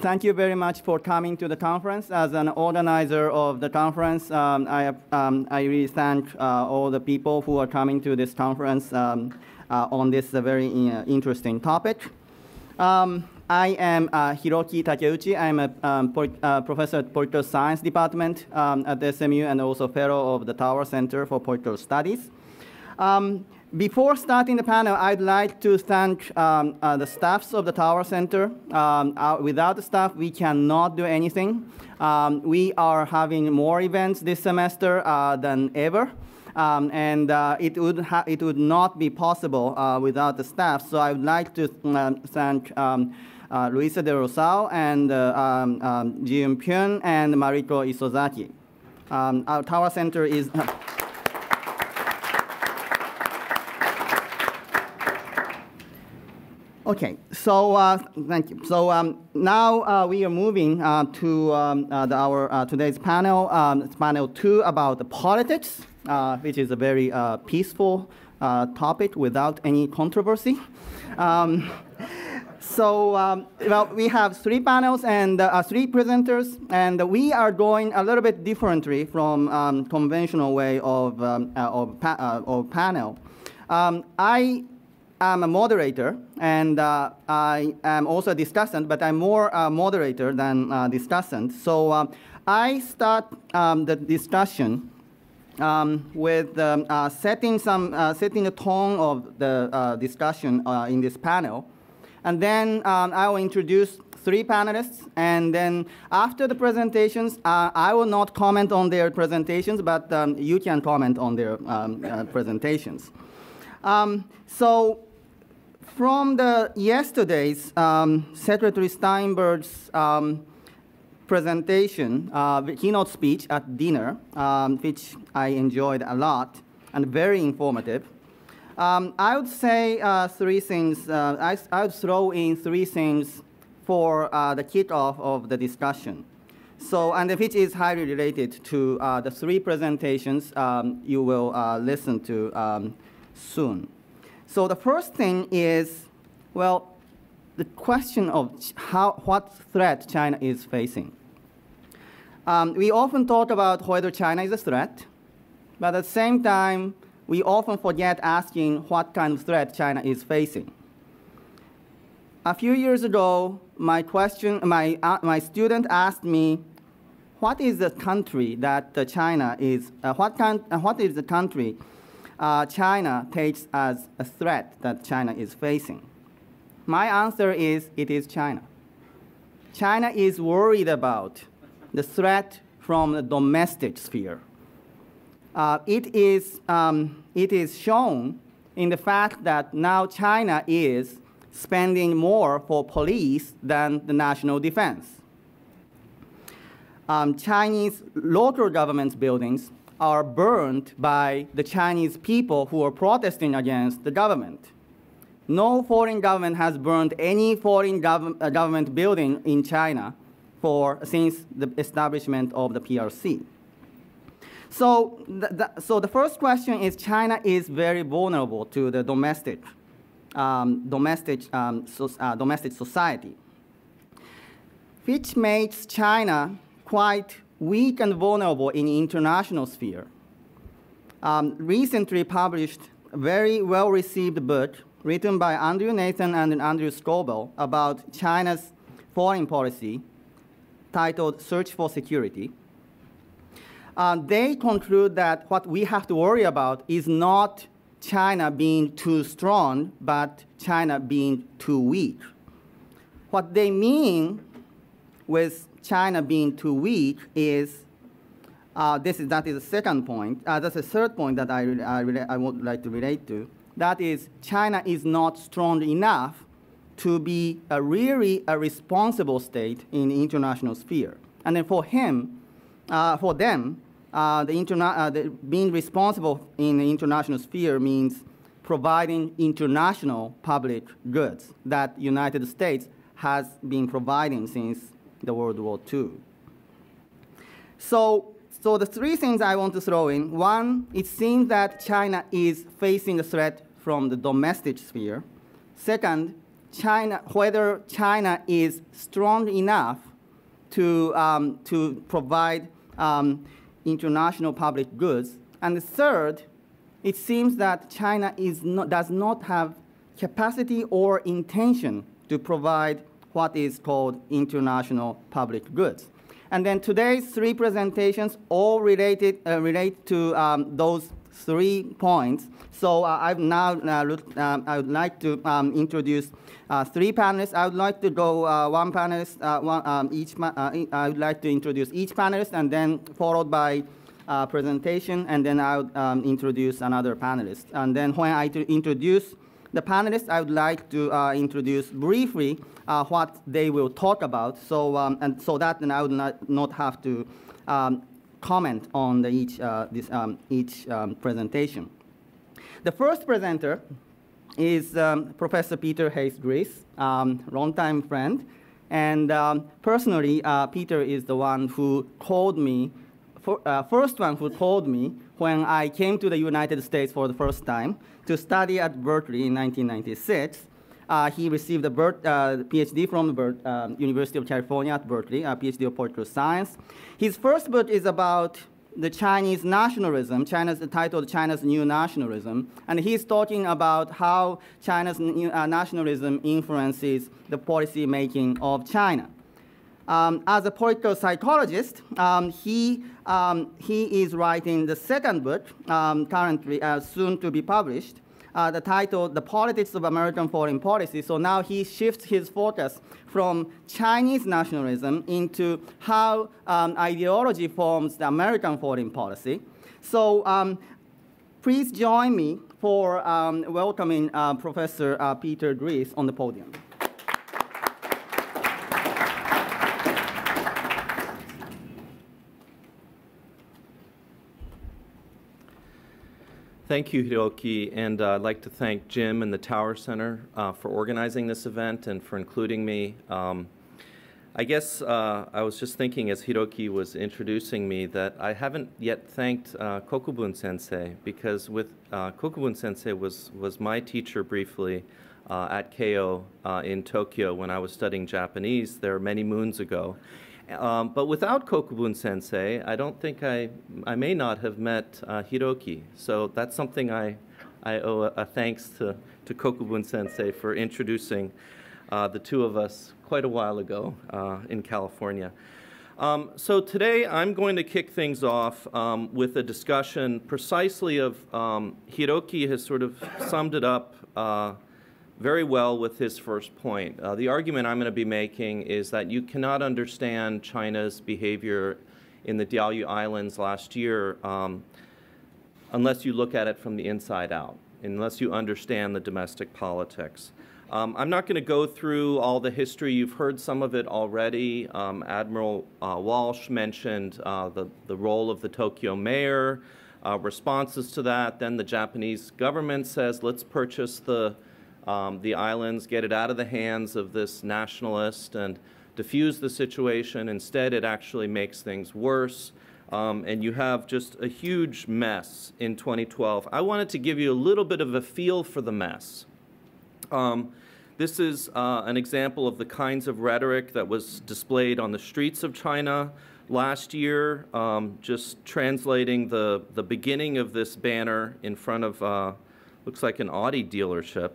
thank you very much for coming to the conference. As an organizer of the conference, um, I, um, I really thank uh, all the people who are coming to this conference um, uh, on this uh, very uh, interesting topic. Um, I am uh, Hiroki Takeuchi. I'm a um, uh, professor at Political Science Department um, at the SMU and also fellow of the Tower Center for Political Studies. Um, before starting the panel, I'd like to thank um, uh, the staffs of the Tower Center. Um, uh, without the staff, we cannot do anything. Um, we are having more events this semester uh, than ever. Um, and uh, it, would it would not be possible uh, without the staff. So I would like to um, thank um, uh, Luisa del Rosal and um, Jiun Pyun and Mariko Isozaki. Our Tower Center is. Okay, so uh, thank you. So um, now uh, we are moving uh, to um, uh, the, our uh, today's panel, um, panel two about the politics, uh, which is a very peaceful topic without any controversy. Um, so, um, well, we have three panels and three presenters, and we are going a little bit differently from um, conventional way of, of, pa of panel. I I'm a moderator, and uh, I am also a discussant, but I'm more a moderator than a discussant. So uh, I start um, the discussion um, with um, uh, setting some uh, setting the tone of the uh, discussion in this panel, and then um, I will introduce three panelists, and then after the presentations, I will not comment on their presentations, but um, you can comment on their presentations. Um, so from the yesterday's um, Secretary Steinberg's um, presentation, uh, keynote speech at dinner, um, which I enjoyed a lot and very informative. Um, I would say uh, three things. Uh, I, I, would throw in three things for uh, the kickoff of the discussion. So, and which is highly related to uh, the three presentations um, you will uh, listen to um, soon. So the first thing is, well, the question of how, what threat China is facing. Um, we often talk about whether China is a threat, but at the same time, we often forget asking what kind of threat China is facing. A few years ago, my question, my, uh, my student asked me, what is the country that uh, China is, uh, what, kind, uh, what is the country uh, China takes as a threat that China is facing? My answer is it is China. China is worried about the threat from the domestic sphere. Uh, it, is, um, it is shown in the fact that now China is spending more for police than the national defense. Um, Chinese local government buildings are burned by the Chinese people who are protesting against the government. No foreign government has burned any foreign gov uh, government building in China for, since the establishment of the PRC. So the, the, so the first question is China is very vulnerable to the domestic, um, domestic, um, so, uh, domestic society, which makes China quite weak and vulnerable in the international sphere. Um, recently published a very well-received book written by Andrew Nathan and Andrew Scobell about China's foreign policy titled Search for Security. Uh, they conclude that what we have to worry about is not China being too strong, but China being too weak. What they mean with China being too weak is, uh, this is, that is the second point. Uh, that's the third point that I, I, I would like to relate to. That is, China is not strong enough to be a really a responsible state in the international sphere. And then for him, uh, for them, uh, the, uh, the being responsible in the international sphere means providing international public goods that United States has been providing since the World War II. So, so the three things I want to throw in. One, it seems that China is facing a threat from the domestic sphere. Second, China, whether China is strong enough to, um, to provide um, international public goods. And third, it seems that China is not, does not have capacity or intention to provide what is called international public goods. And then today's three presentations all related, uh, relate to um, those three points. So uh, I've now, uh, um, I would like to um, introduce uh, three panelists. I would like to go uh, one panelist, uh, one, um, each, I would like to introduce each panelist and then followed by presentation and then I would um, introduce another panelist. And then when I introduce the panelists, I would like to introduce briefly what they will talk about. So, um, and so that then I would not, not have to um, comment on the each, uh, this, um, each um, presentation. The first presenter is um, Professor Peter Hays Gries, um, longtime friend. And um, personally, uh, Peter is the one who called me, for, uh, first one who called me when I came to the United States for the first time to study at Berkeley in 1996. Uh, he received a uh, PhD from the uh, University of California at Berkeley, a PhD of political science. His first book is about the Chinese nationalism, China's titled China's New Nationalism, and he's talking about how China's new, uh, nationalism influences the policy making of China. Um, as a political psychologist, um, he, um, he is writing the second book, um, currently uh, soon to be published, uh, the title, The Politics of American Foreign Policy. So now he shifts his focus from Chinese nationalism into how um, ideology forms the American foreign policy. So um, please join me for welcoming uh, Professor uh, Peter Gries on the podium. Thank you, Hiroki, and uh, I'd like to thank Jim and the Tower Center uh, for organizing this event and for including me. Um, I guess uh, I was just thinking as Hiroki was introducing me that I haven't yet thanked uh, Kokubun Sensei because with uh, Kokubun Sensei was, was my teacher briefly uh, at Keio in Tokyo when I was studying Japanese there many moons ago. Um, but without Kokubun Sensei, I don't think I, I may not have met uh, Hiroki. So that's something I, I owe a, a thanks to, to Kokubun Sensei for introducing uh, the two of us quite a while ago uh, in California. Um, so today I'm going to kick things off um, with a discussion precisely of um, Hiroki has sort of summed it up uh, very well with his first point. Uh, the argument I'm going to be making is that you cannot understand China's behavior in the Diaoyu Islands last year um, unless you look at it from the inside out, unless you understand the domestic politics. Um, I'm not going to go through all the history. You've heard some of it already. Um, Admiral uh, Walsh mentioned uh, the, the role of the Tokyo mayor, uh, responses to that. Then the Japanese government says, let's purchase the um, the islands, get it out of the hands of this nationalist and diffuse the situation. Instead, it actually makes things worse. Um, and you have just a huge mess in 2012. I wanted to give you a little bit of a feel for the mess. Um, this is uh, an example of the kinds of rhetoric that was displayed on the streets of China last year, um, just translating the, the beginning of this banner in front of, uh, looks like an Audi dealership.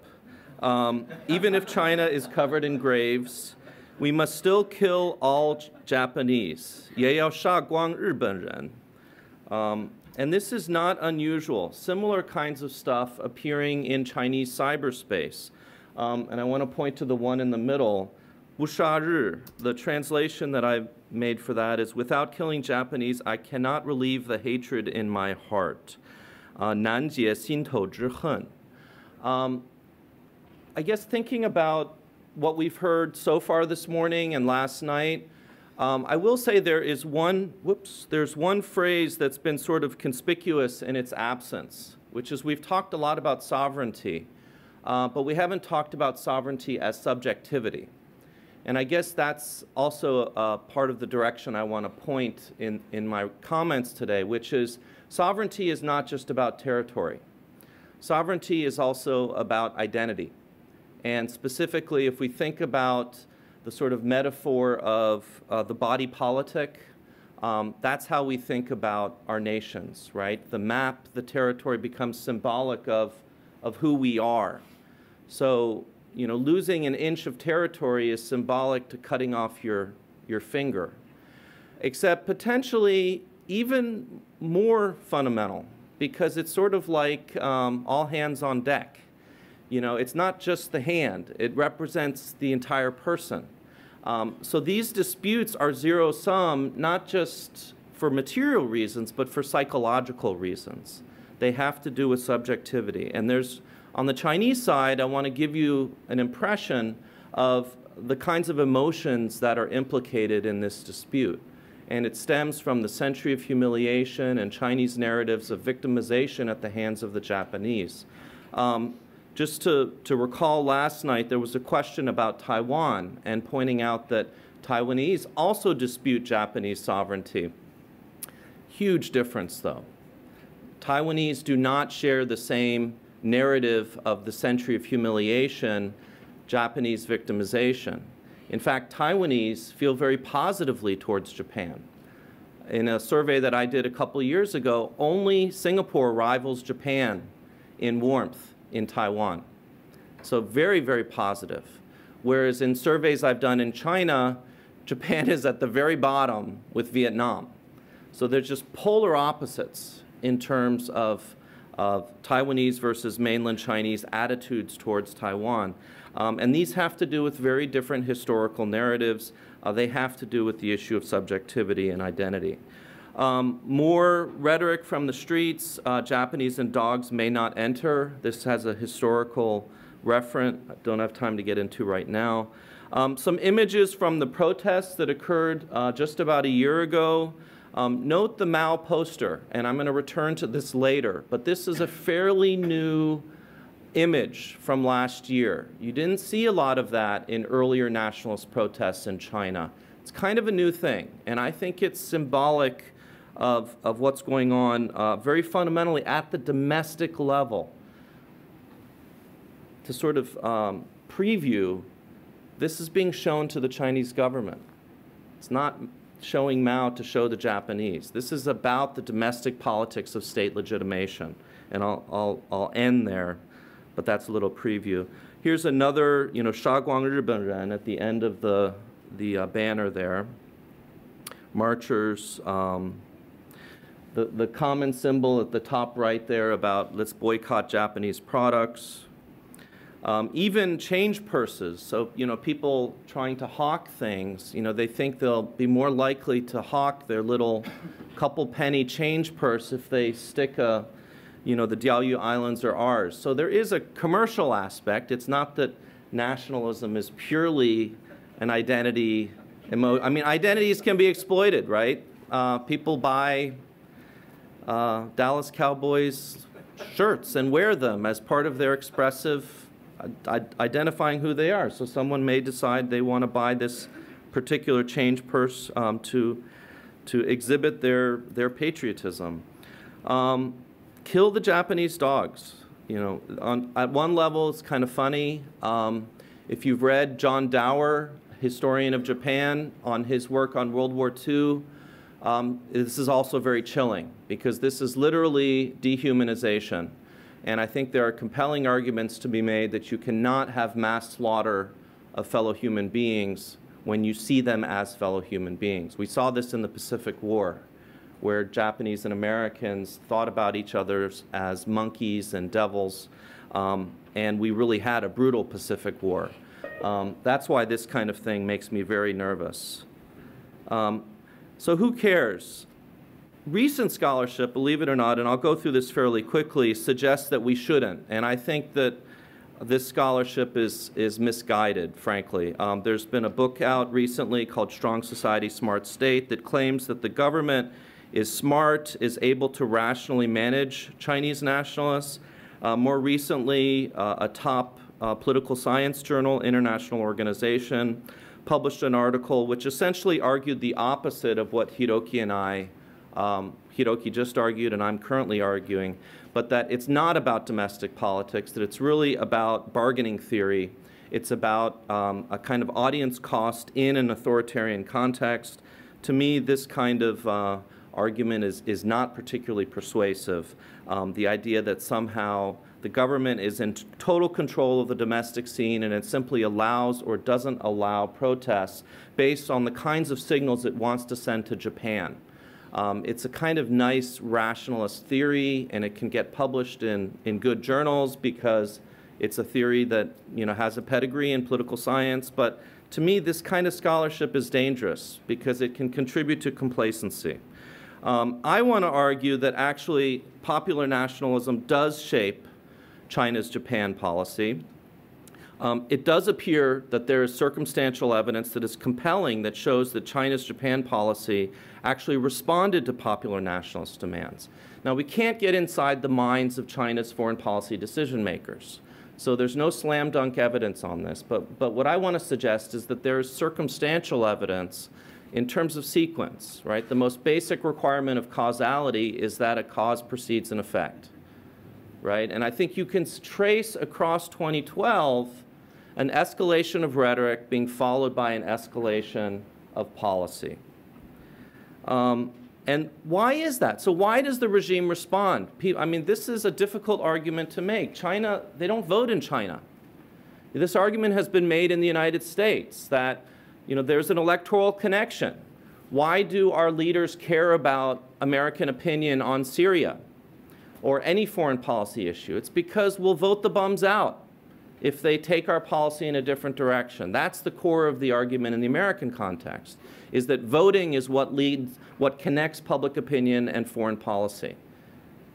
Um, even if China is covered in graves, we must still kill all Japanese. 也要杀光日本人. Um, and this is not unusual. Similar kinds of stuff appearing in Chinese cyberspace. Um, and I want to point to the one in the middle. 不杀日, the translation that I've made for that is, without killing Japanese, I cannot relieve the hatred in my heart. Uh, 难解心头之恨. Um, I guess thinking about what we've heard so far this morning and last night, um, I will say there is one, whoops, there's one phrase that's been sort of conspicuous in its absence, which is we've talked a lot about sovereignty, uh, but we haven't talked about sovereignty as subjectivity. And I guess that's also part of the direction I want to point in, in my comments today, which is sovereignty is not just about territory. Sovereignty is also about identity. And specifically, if we think about the sort of metaphor of uh, the body politic, um, that's how we think about our nations, right? The map, the territory becomes symbolic of, of who we are. So, you know, losing an inch of territory is symbolic to cutting off your, your finger, except potentially even more fundamental because it's sort of like um, all hands on deck. You know, it's not just the hand, it represents the entire person. Um, so these disputes are zero sum, not just for material reasons, but for psychological reasons. They have to do with subjectivity. And there's, on the Chinese side, I want to give you an impression of the kinds of emotions that are implicated in this dispute. And it stems from the century of humiliation and Chinese narratives of victimization at the hands of the Japanese. Um, just to, to recall last night, there was a question about Taiwan and pointing out that Taiwanese also dispute Japanese sovereignty. Huge difference, though. Taiwanese do not share the same narrative of the century of humiliation, Japanese victimization. In fact, Taiwanese feel very positively towards Japan. In a survey that I did a couple years ago, only Singapore rivals Japan in warmth in Taiwan. So very, very positive. Whereas in surveys I've done in China, Japan is at the very bottom with Vietnam. So they're just polar opposites in terms of, of Taiwanese versus mainland Chinese attitudes towards Taiwan. Um, and these have to do with very different historical narratives. Uh, they have to do with the issue of subjectivity and identity. Um, more rhetoric from the streets. Uh, Japanese and dogs may not enter. This has a historical referent. I don't have time to get into right now. Um, some images from the protests that occurred uh, just about a year ago. Um, note the Mao poster, and I'm going to return to this later, but this is a fairly new image from last year. You didn't see a lot of that in earlier nationalist protests in China. It's kind of a new thing, and I think it's symbolic of, of what's going on uh, very fundamentally at the domestic level to sort of um, preview this is being shown to the Chinese government. It's not showing Mao to show the Japanese. This is about the domestic politics of state legitimation. And I'll, I'll, I'll end there, but that's a little preview. Here's another, you know, Shaguang at the end of the, the uh, banner there. Marchers, um, the, the common symbol at the top right there about let's boycott Japanese products. Um, even change purses, so you know people trying to hawk things, you know they think they'll be more likely to hawk their little couple penny change purse if they stick a, you know the Diaoyu Islands are ours. So there is a commercial aspect. It's not that nationalism is purely an identity. I mean identities can be exploited, right? Uh, people buy uh, Dallas Cowboys shirts and wear them as part of their expressive identifying who they are. So someone may decide they want to buy this particular change purse um, to, to exhibit their, their patriotism. Um, kill the Japanese dogs. You know, on, at one level, it's kind of funny. Um, if you've read John Dower, historian of Japan, on his work on World War II, um, this is also very chilling because this is literally dehumanization. And I think there are compelling arguments to be made that you cannot have mass slaughter of fellow human beings when you see them as fellow human beings. We saw this in the Pacific War, where Japanese and Americans thought about each other as monkeys and devils, um, and we really had a brutal Pacific War. Um, that's why this kind of thing makes me very nervous. Um, so who cares? Recent scholarship, believe it or not, and I'll go through this fairly quickly, suggests that we shouldn't. And I think that this scholarship is, is misguided, frankly. Um, there's been a book out recently called Strong Society, Smart State that claims that the government is smart, is able to rationally manage Chinese nationalists. Uh, more recently, uh, a top uh, political science journal, international organization, published an article which essentially argued the opposite of what Hiroki and I um, Hiroki just argued and I'm currently arguing, but that it's not about domestic politics, that it's really about bargaining theory. It's about um, a kind of audience cost in an authoritarian context. To me, this kind of uh, argument is, is not particularly persuasive. Um, the idea that somehow the government is in total control of the domestic scene and it simply allows or doesn't allow protests based on the kinds of signals it wants to send to Japan. Um, it's a kind of nice rationalist theory and it can get published in, in good journals because it's a theory that you know, has a pedigree in political science. But to me, this kind of scholarship is dangerous because it can contribute to complacency. Um, I want to argue that actually popular nationalism does shape China's Japan policy. Um, it does appear that there is circumstantial evidence that is compelling that shows that China's Japan policy actually responded to popular nationalist demands. Now, we can't get inside the minds of China's foreign policy decision makers. So there's no slam dunk evidence on this. But, but what I want to suggest is that there is circumstantial evidence in terms of sequence, right? The most basic requirement of causality is that a cause precedes an effect right? And I think you can trace across 2012 an escalation of rhetoric being followed by an escalation of policy. Um, and why is that? So why does the regime respond? I mean, this is a difficult argument to make. China, they don't vote in China. This argument has been made in the United States that, you know, there's an electoral connection. Why do our leaders care about American opinion on Syria? or any foreign policy issue. It's because we'll vote the bums out if they take our policy in a different direction. That's the core of the argument in the American context, is that voting is what leads, what connects public opinion and foreign policy.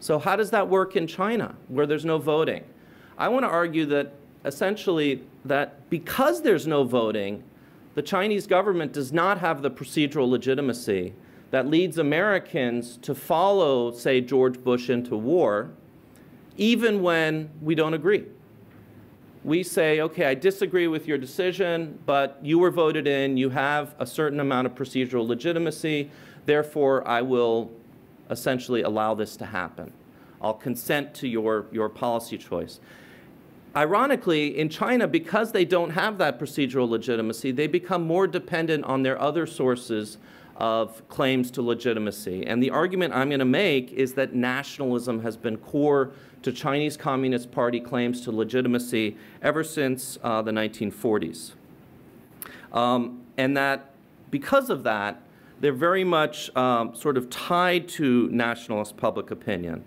So how does that work in China, where there's no voting? I want to argue that essentially that because there's no voting, the Chinese government does not have the procedural legitimacy that leads Americans to follow, say, George Bush into war, even when we don't agree. We say, okay, I disagree with your decision, but you were voted in, you have a certain amount of procedural legitimacy, therefore I will essentially allow this to happen. I'll consent to your, your policy choice. Ironically, in China, because they don't have that procedural legitimacy, they become more dependent on their other sources of claims to legitimacy. And the argument I'm going to make is that nationalism has been core to Chinese Communist Party claims to legitimacy ever since uh, the 1940s. Um, and that because of that, they're very much um, sort of tied to nationalist public opinion.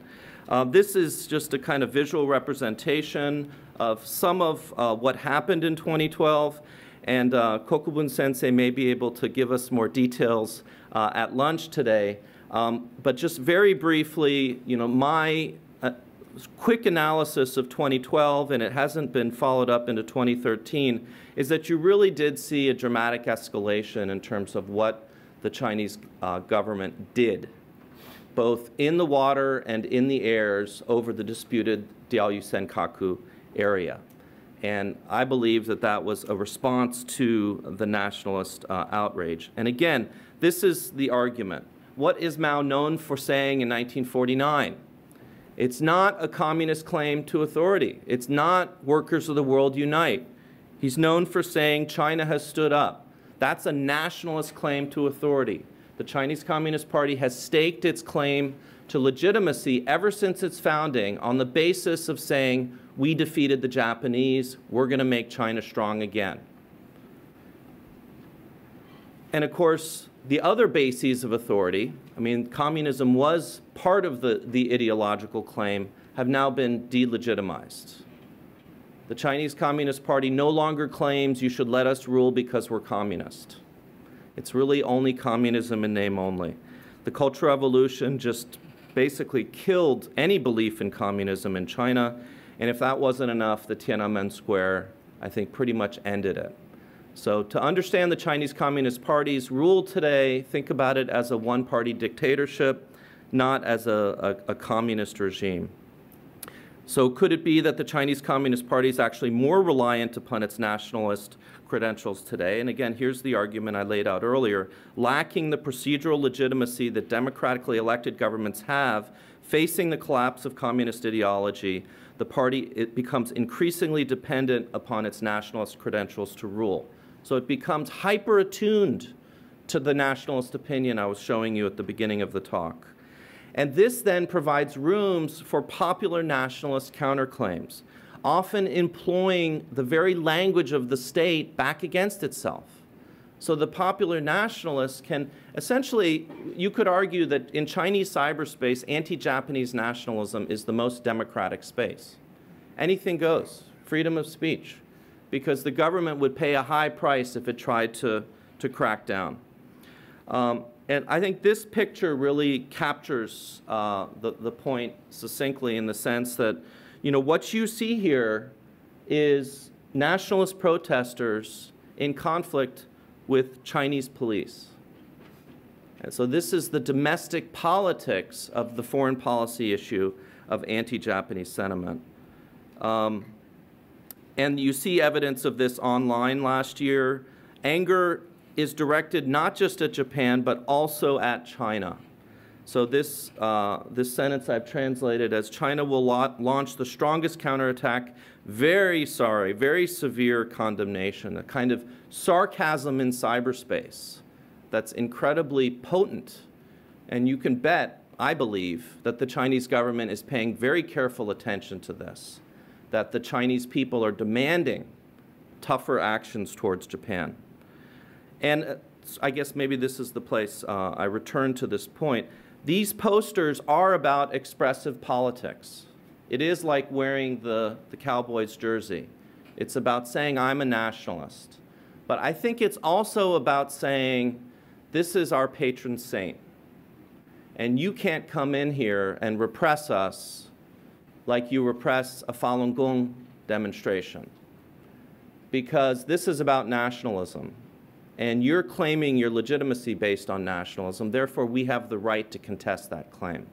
Uh, this is just a kind of visual representation of some of uh, what happened in 2012 and uh, Kokubun sensei may be able to give us more details uh, at lunch today. Um, but just very briefly, you know, my uh, quick analysis of 2012, and it hasn't been followed up into 2013, is that you really did see a dramatic escalation in terms of what the Chinese uh, government did, both in the water and in the airs over the disputed Diaoyu Senkaku area. And I believe that that was a response to the nationalist uh, outrage. And again, this is the argument. What is Mao known for saying in 1949? It's not a communist claim to authority. It's not workers of the world unite. He's known for saying China has stood up. That's a nationalist claim to authority. The Chinese Communist Party has staked its claim to legitimacy ever since its founding on the basis of saying we defeated the Japanese. We're going to make China strong again. And of course, the other bases of authority, I mean, communism was part of the, the ideological claim, have now been delegitimized. The Chinese Communist Party no longer claims you should let us rule because we're communist. It's really only communism in name only. The Cultural Revolution just basically killed any belief in communism in China and if that wasn't enough, the Tiananmen Square, I think, pretty much ended it. So to understand the Chinese Communist Party's rule today, think about it as a one-party dictatorship, not as a, a, a communist regime. So could it be that the Chinese Communist Party is actually more reliant upon its nationalist credentials today? And again, here's the argument I laid out earlier. Lacking the procedural legitimacy that democratically elected governments have, facing the collapse of communist ideology, the party it becomes increasingly dependent upon its nationalist credentials to rule. So it becomes hyper attuned to the nationalist opinion I was showing you at the beginning of the talk. And this then provides rooms for popular nationalist counterclaims, often employing the very language of the state back against itself. So the popular nationalists can essentially, you could argue that in Chinese cyberspace, anti-Japanese nationalism is the most democratic space. Anything goes, freedom of speech, because the government would pay a high price if it tried to, to crack down. Um, and I think this picture really captures uh, the, the point succinctly in the sense that, you know, what you see here is nationalist protesters in conflict with Chinese police. And so this is the domestic politics of the foreign policy issue of anti-Japanese sentiment. Um, and you see evidence of this online last year. Anger is directed not just at Japan, but also at China. So this, uh, this sentence I've translated as China will launch the strongest counterattack. Very sorry, very severe condemnation, a kind of sarcasm in cyberspace that's incredibly potent. And you can bet, I believe, that the Chinese government is paying very careful attention to this, that the Chinese people are demanding tougher actions towards Japan. And uh, I guess maybe this is the place uh, I return to this point. These posters are about expressive politics. It is like wearing the, the Cowboys jersey. It's about saying, I'm a nationalist. But I think it's also about saying, this is our patron saint. And you can't come in here and repress us like you repress a Falun Gong demonstration. Because this is about nationalism and you're claiming your legitimacy based on nationalism. Therefore, we have the right to contest that claim.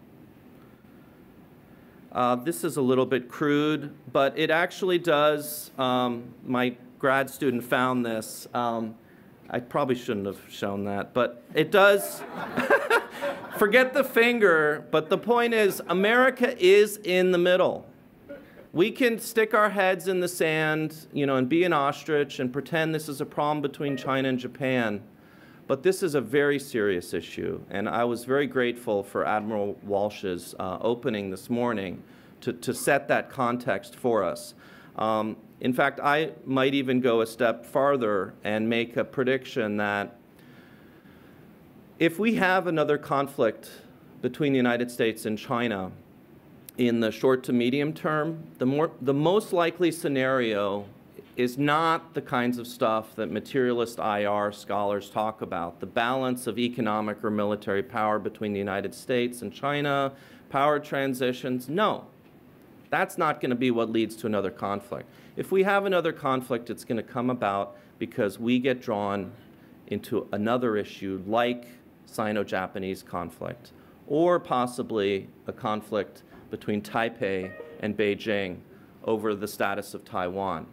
Uh, this is a little bit crude, but it actually does. Um, my grad student found this. Um, I probably shouldn't have shown that, but it does. Forget the finger, but the point is, America is in the middle we can stick our heads in the sand, you know, and be an ostrich and pretend this is a problem between China and Japan. But this is a very serious issue, and I was very grateful for Admiral Walsh's uh, opening this morning to, to set that context for us. Um, in fact, I might even go a step farther and make a prediction that if we have another conflict between the United States and China, in the short to medium term, the, more, the most likely scenario is not the kinds of stuff that materialist IR scholars talk about, the balance of economic or military power between the United States and China, power transitions. No, that's not going to be what leads to another conflict. If we have another conflict, it's going to come about because we get drawn into another issue like Sino-Japanese conflict, or possibly a conflict between Taipei and Beijing over the status of Taiwan.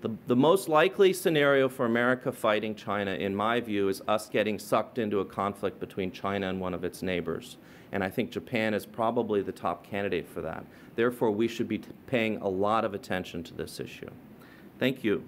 The, the most likely scenario for America fighting China, in my view, is us getting sucked into a conflict between China and one of its neighbors. And I think Japan is probably the top candidate for that. Therefore, we should be paying a lot of attention to this issue. Thank you.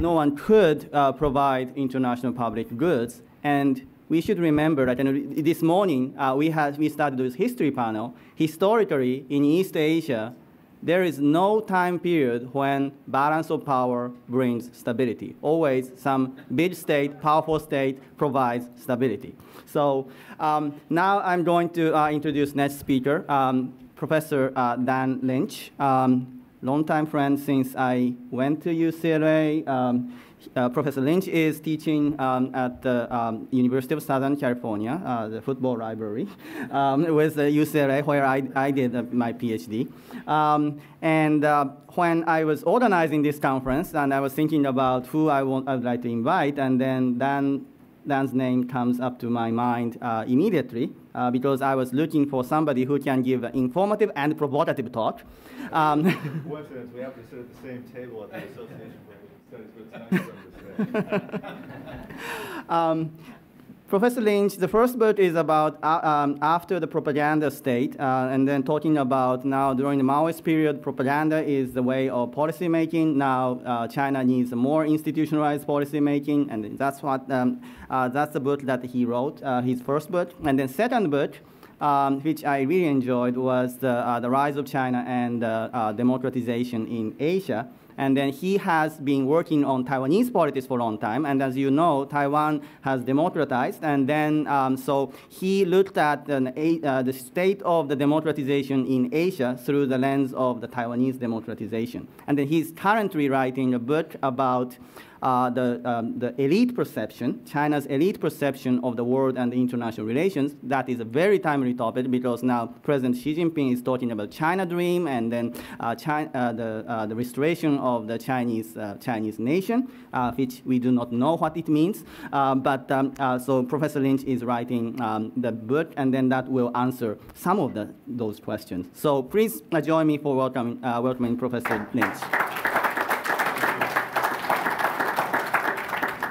No one could uh, provide international public goods. And we should remember that this morning uh, we, had, we started this history panel. Historically, in East Asia, there is no time period when balance of power brings stability. Always some big state, powerful state provides stability. So um, now I'm going to uh, introduce next speaker, um, Professor uh, Dan Lynch. Um, longtime friend since I went to UCLA. Um, uh, Professor Lynch is teaching um, at the um, University of Southern California, uh, the football library, um, with uh, UCLA, where I, I did uh, my PhD. Um, and uh, when I was organizing this conference, and I was thinking about who I, want, I would like to invite, and then Dan Lan's name comes up to my mind uh, immediately uh, because I was looking for somebody who can give an informative and provocative talk. Um, Coincidence, we have to sit at the same table at the association um, Professor Lynch, the first book is about uh, um, after the propaganda state, uh, and then talking about now during the Maoist period, propaganda is the way of policy making. Now uh, China needs more institutionalized policy making, and that's what um, uh, that's the book that he wrote, uh, his first book, and then second book. Um, which I really enjoyed was the, uh, the rise of China and democratization in Asia. And then he has been working on Taiwanese politics for a long time. And as you know, Taiwan has democratized. And then, um, so he looked at the, uh, the state of the democratization in Asia through the lens of the Taiwanese democratization. And then he's currently writing a book about uh, the, um, the elite perception, China's elite perception of the world and the international relations. That is a very timely topic because now President Xi Jinping is talking about China dream and then uh, China, uh, the, uh, the restoration of the Chinese, uh, Chinese nation, which we do not know what it means. but um, so Professor Lynch is writing um, the book and then that will answer some of the, those questions. So please join me for welcoming, welcoming Professor Lynch.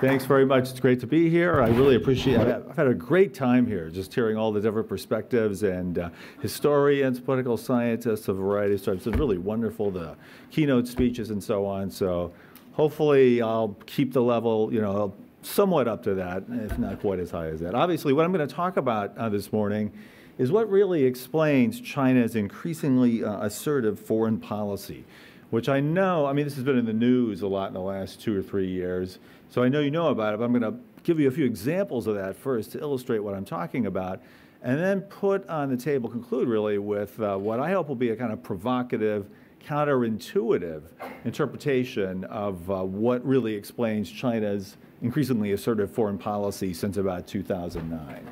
Thanks very much. It's great to be here. I really appreciate it. I've had a great time here, just hearing all the different perspectives and uh, historians, political scientists, a variety of types. It's really wonderful, the keynote speeches and so on. So hopefully I'll keep the level, you know, somewhat up to that, if not quite as high as that. Obviously, what I'm going to talk about uh, this morning is what really explains China's increasingly uh, assertive foreign policy, which I know, I mean, this has been in the news a lot in the last two or three years. So I know you know about it, but I'm going to give you a few examples of that first to illustrate what I'm talking about, and then put on the table, conclude really with uh, what I hope will be a kind of provocative, counterintuitive interpretation of uh, what really explains China's increasingly assertive foreign policy since about 2009.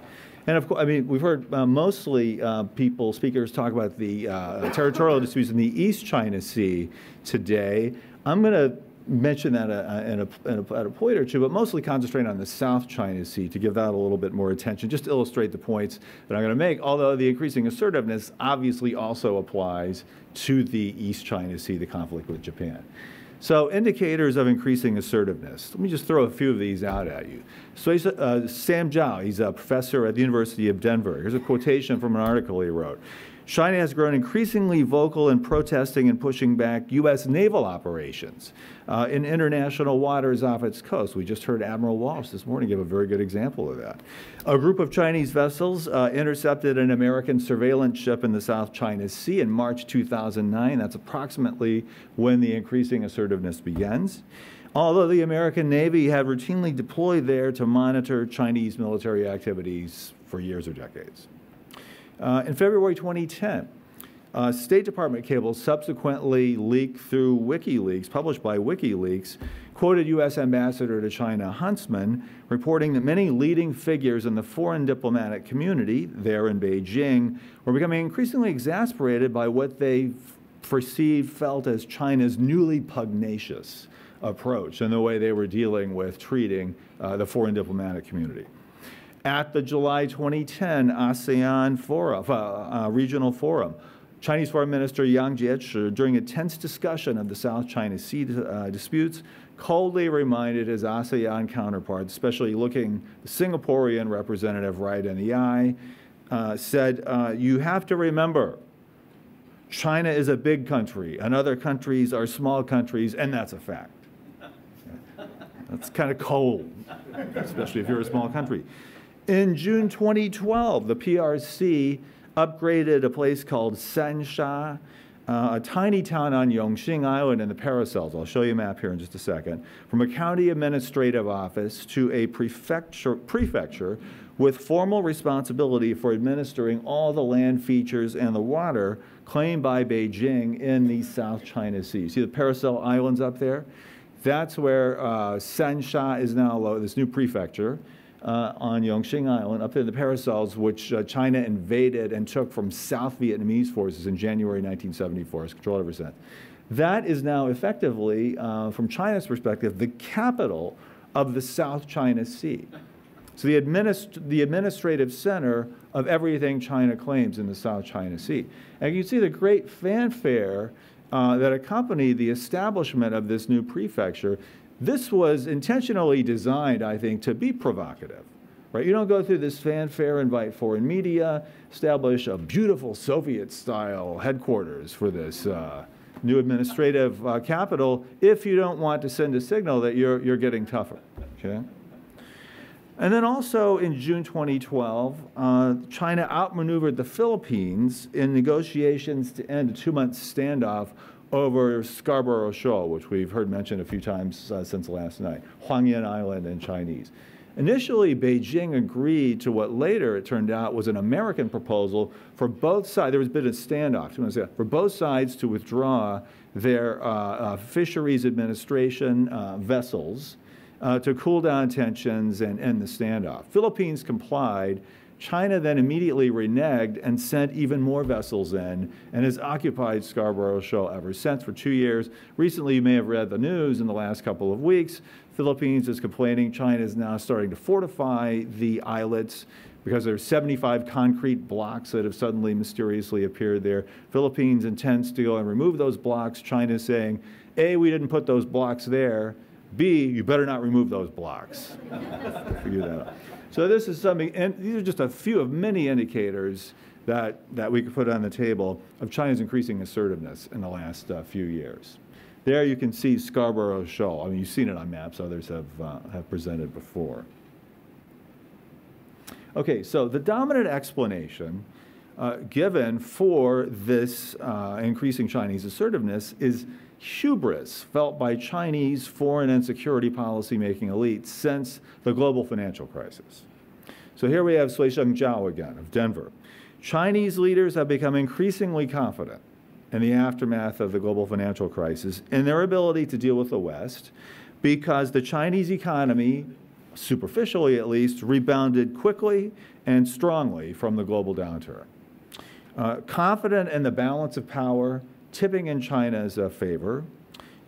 And of course, I mean, we've heard uh, mostly uh, people, speakers talk about the uh, territorial disputes in the East China Sea today. I'm going to mention that uh, in a, in a, at a point or two, but mostly concentrate on the South China Sea to give that a little bit more attention, just to illustrate the points that I'm going to make, although the increasing assertiveness obviously also applies to the East China Sea, the conflict with Japan. So indicators of increasing assertiveness. Let me just throw a few of these out at you. So uh, Sam Zhao, he's a professor at the University of Denver. Here's a quotation from an article he wrote. China has grown increasingly vocal in protesting and pushing back U.S. naval operations uh, in international waters off its coast. We just heard Admiral Walsh this morning give a very good example of that. A group of Chinese vessels uh, intercepted an American surveillance ship in the South China Sea in March 2009. That's approximately when the increasing assertiveness begins although the American Navy had routinely deployed there to monitor Chinese military activities for years or decades. Uh, in February 2010, uh, State Department cables subsequently leaked through WikiLeaks, published by WikiLeaks, quoted U.S. Ambassador to China Huntsman, reporting that many leading figures in the foreign diplomatic community there in Beijing were becoming increasingly exasperated by what they perceived, felt as China's newly pugnacious approach and the way they were dealing with treating uh, the foreign diplomatic community at the July 2010 ASEAN Forum, uh, uh, Regional Forum. Chinese Foreign Minister Yang Jiechi, during a tense discussion of the South China Sea uh, disputes, coldly reminded his ASEAN counterparts, especially looking the Singaporean representative right in the eye, uh, said, uh, You have to remember, China is a big country, and other countries are small countries, and that's a fact. That's kind of cold, especially if you're a small country. In June 2012, the PRC upgraded a place called Sansha, uh, a tiny town on Yongxing Island in the Paracels. I'll show you a map here in just a second. From a county administrative office to a prefecture, prefecture with formal responsibility for administering all the land features and the water claimed by Beijing in the South China Sea. See the Paracel Islands up there? That's where uh, Sansha is now, this new prefecture uh, on Yongxing Island, up there in the Paracels, which uh, China invaded and took from South Vietnamese forces in January 1974. It's controlled ever since. That is now effectively, uh, from China's perspective, the capital of the South China Sea. So the, administ- the administrative center of everything China claims in the South China Sea. And you see the great fanfare uh, that accompanied the establishment of this new prefecture. This was intentionally designed, I think, to be provocative. Right? You don't go through this fanfare, invite foreign media, establish a beautiful Soviet-style headquarters for this uh, new administrative uh, capital if you don't want to send a signal that you're, you're getting tougher. Okay? And then also in June 2012, uh, China outmaneuvered the Philippines in negotiations to end a two-month standoff over Scarborough Shoal, which we've heard mentioned a few times uh, since last night, Huangyan Island in Chinese. Initially, Beijing agreed to what later it turned out was an American proposal for both sides. There was a bit of standoff for both sides to withdraw their uh, uh, fisheries administration uh, vessels uh, to cool down tensions and end the standoff. Philippines complied. China then immediately reneged and sent even more vessels in and has occupied Scarborough Shoal ever since for two years. Recently, you may have read the news in the last couple of weeks. Philippines is complaining China is now starting to fortify the islets because there are 75 concrete blocks that have suddenly mysteriously appeared there. Philippines intends to go and remove those blocks. China is saying, A, we didn't put those blocks there. B, you better not remove those blocks. Figure that out. So this is something, and these are just a few of many indicators that, that we could put on the table of China's increasing assertiveness in the last uh, few years. There you can see Scarborough Shoal. I mean, you've seen it on maps others have, uh, have presented before. Okay, so the dominant explanation uh, given for this uh, increasing Chinese assertiveness is hubris felt by Chinese foreign and security policy making elites since the global financial crisis. So here we have Sui-Sheng Zhao again of Denver. Chinese leaders have become increasingly confident in the aftermath of the global financial crisis in their ability to deal with the West because the Chinese economy, superficially at least, rebounded quickly and strongly from the global downturn. Uh, confident in the balance of power tipping in China's uh, favor.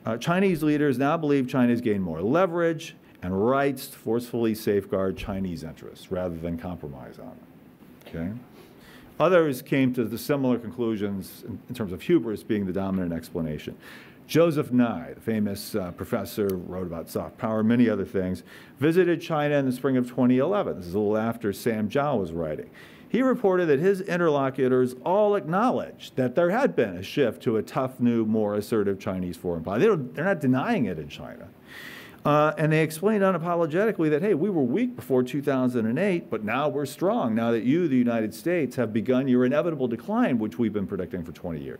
Uh, Chinese leaders now believe China China's gained more leverage and rights to forcefully safeguard Chinese interests rather than compromise on them. Okay? Others came to the similar conclusions in, in terms of hubris being the dominant explanation. Joseph Nye, the famous uh, professor, wrote about soft power, many other things, visited China in the spring of 2011. This is a little after Sam Zhao was writing he reported that his interlocutors all acknowledged that there had been a shift to a tough, new, more assertive Chinese foreign policy. They are not denying it in China. Uh, and they explained unapologetically that, hey, we were weak before 2008, but now we're strong, now that you, the United States, have begun your inevitable decline, which we've been predicting for 20 years.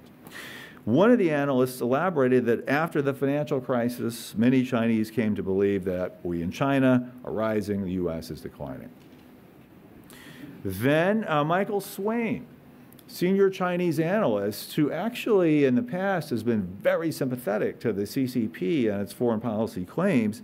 One of the analysts elaborated that after the financial crisis, many Chinese came to believe that we in China are rising, the U.S. is declining. Then uh, Michael Swaine, senior Chinese analyst, who actually in the past has been very sympathetic to the CCP and its foreign policy claims,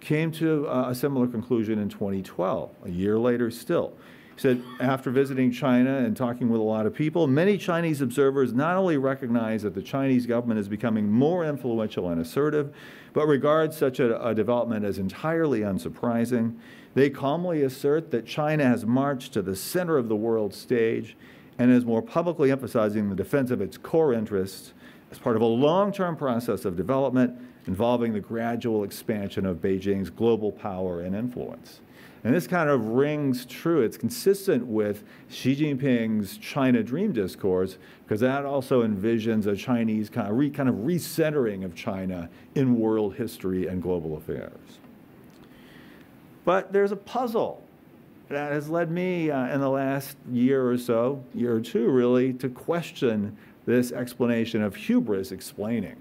came to uh, a similar conclusion in 2012, a year later still. He said, after visiting China and talking with a lot of people, many Chinese observers not only recognize that the Chinese government is becoming more influential and assertive, but regard such a, a development as entirely unsurprising. They calmly assert that China has marched to the center of the world stage and is more publicly emphasizing the defense of its core interests as part of a long-term process of development involving the gradual expansion of Beijing's global power and influence. And this kind of rings true. It's consistent with Xi Jinping's China Dream discourse, because that also envisions a Chinese kind of, re, kind of recentering of China in world history and global affairs. But there's a puzzle that has led me uh, in the last year or so, year or two really, to question this explanation of hubris explaining,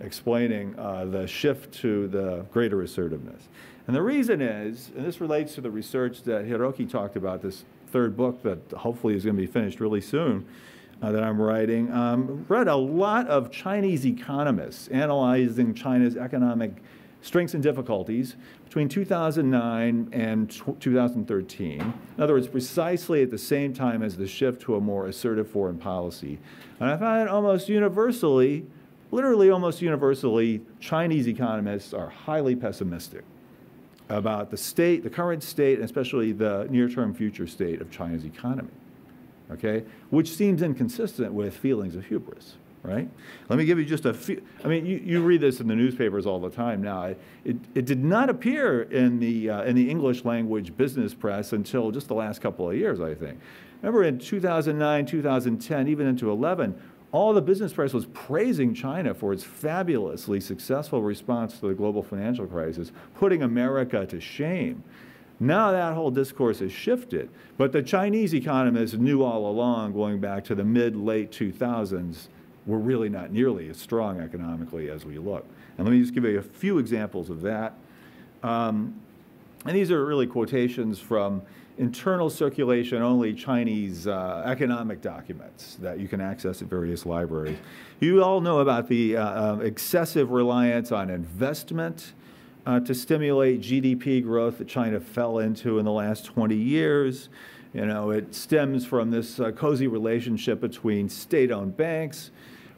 explaining uh, the shift to the greater assertiveness. And the reason is, and this relates to the research that Hiroki talked about, this third book that hopefully is going to be finished really soon, uh, that I'm writing, um, read a lot of Chinese economists analyzing China's economic strengths and difficulties between 2009 and 2013. In other words, precisely at the same time as the shift to a more assertive foreign policy. And I find almost universally, literally almost universally, Chinese economists are highly pessimistic about the state, the current state, and especially the near-term future state of China's economy, okay? Which seems inconsistent with feelings of hubris, right? Let me give you just a few, I mean, you, you read this in the newspapers all the time now. It, it did not appear in the, uh, in the English language business press until just the last couple of years, I think. Remember in 2009, 2010, even into 11, all the business press was praising China for its fabulously successful response to the global financial crisis, putting America to shame. Now that whole discourse has shifted, but the Chinese economists knew all along, going back to the mid late 2000s, we're really not nearly as strong economically as we look. And let me just give you a few examples of that. Um, and these are really quotations from internal circulation only Chinese uh, economic documents that you can access at various libraries. You all know about the uh, um, excessive reliance on investment uh, to stimulate GDP growth that China fell into in the last 20 years. You know, it stems from this uh, cozy relationship between state-owned banks,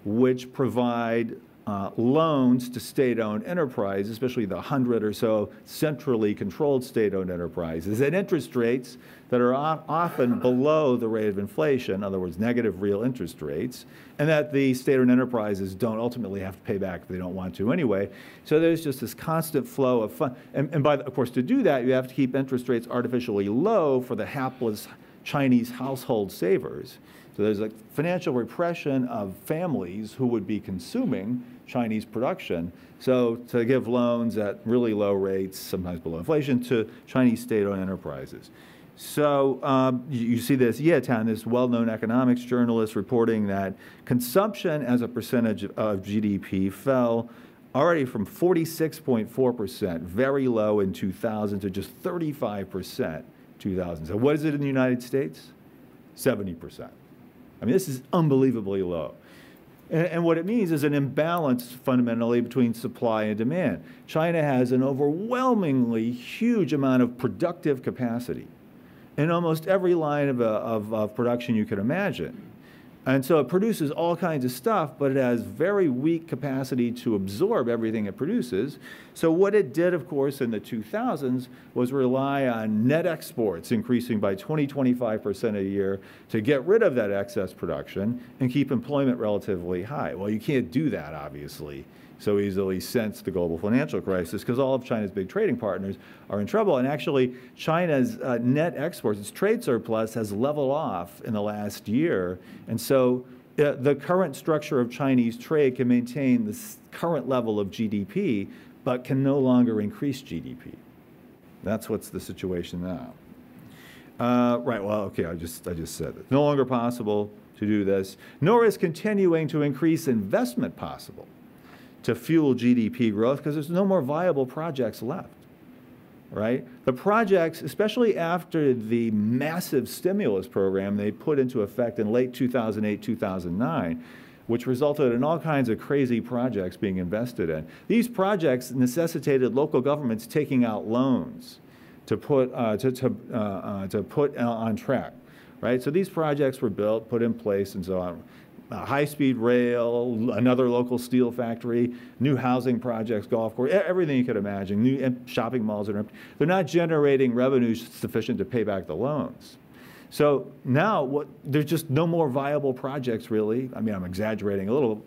which provide uh, loans to state-owned enterprises, especially the hundred or so centrally controlled state-owned enterprises, at interest rates that are often below the rate of inflation, in other words, negative real interest rates, and that the state-owned enterprises don't ultimately have to pay back if they don't want to anyway. So there's just this constant flow of fun. And, and by the, of course, to do that, you have to keep interest rates artificially low for the hapless Chinese household savers. So there's a financial repression of families who would be consuming Chinese production. So to give loans at really low rates, sometimes below inflation, to Chinese state-owned enterprises. So um, you, see this Ye Tan, this well-known economics journalist, reporting that consumption as a percentage of, of GDP fell already from 46.4%, very low in 2000, to just 35% 2000. So what is it in the United States? 70%. I mean, this is unbelievably low. And, and, what it means is an imbalance fundamentally between supply and demand. China has an overwhelmingly huge amount of productive capacity in almost every line of, a, of, of production you could imagine. And so it produces all kinds of stuff, but it has very weak capacity to absorb everything it produces. So what it did, of course, in the 2000s was rely on net exports increasing by 20, 25% a year to get rid of that excess production and keep employment relatively high. Well, you can't do that, obviously so easily since the global financial crisis because all of China's big trading partners are in trouble. And actually, China's uh, net exports, its trade surplus, has leveled off in the last year. And so uh, the current structure of Chinese trade can maintain the current level of GDP, but can no longer increase GDP. That's what's the situation now. Uh, right, well, okay, I just, I just said it. No longer possible to do this, nor is continuing to increase investment possible to fuel GDP growth because there's no more viable projects left, right? The projects, especially after the massive stimulus program they put into effect in late 2008, 2009, which resulted in all kinds of crazy projects being invested in. These projects necessitated local governments taking out loans to put, uh, to, to, uh, uh, to put on track, right? So these projects were built, put in place, and so on high-speed rail, another local steel factory, new housing projects, golf course, everything you could imagine, new shopping malls. Are, empty. they're not generating revenues sufficient to pay back the loans. So now what, there's just no more viable projects really. I mean, I'm exaggerating a little.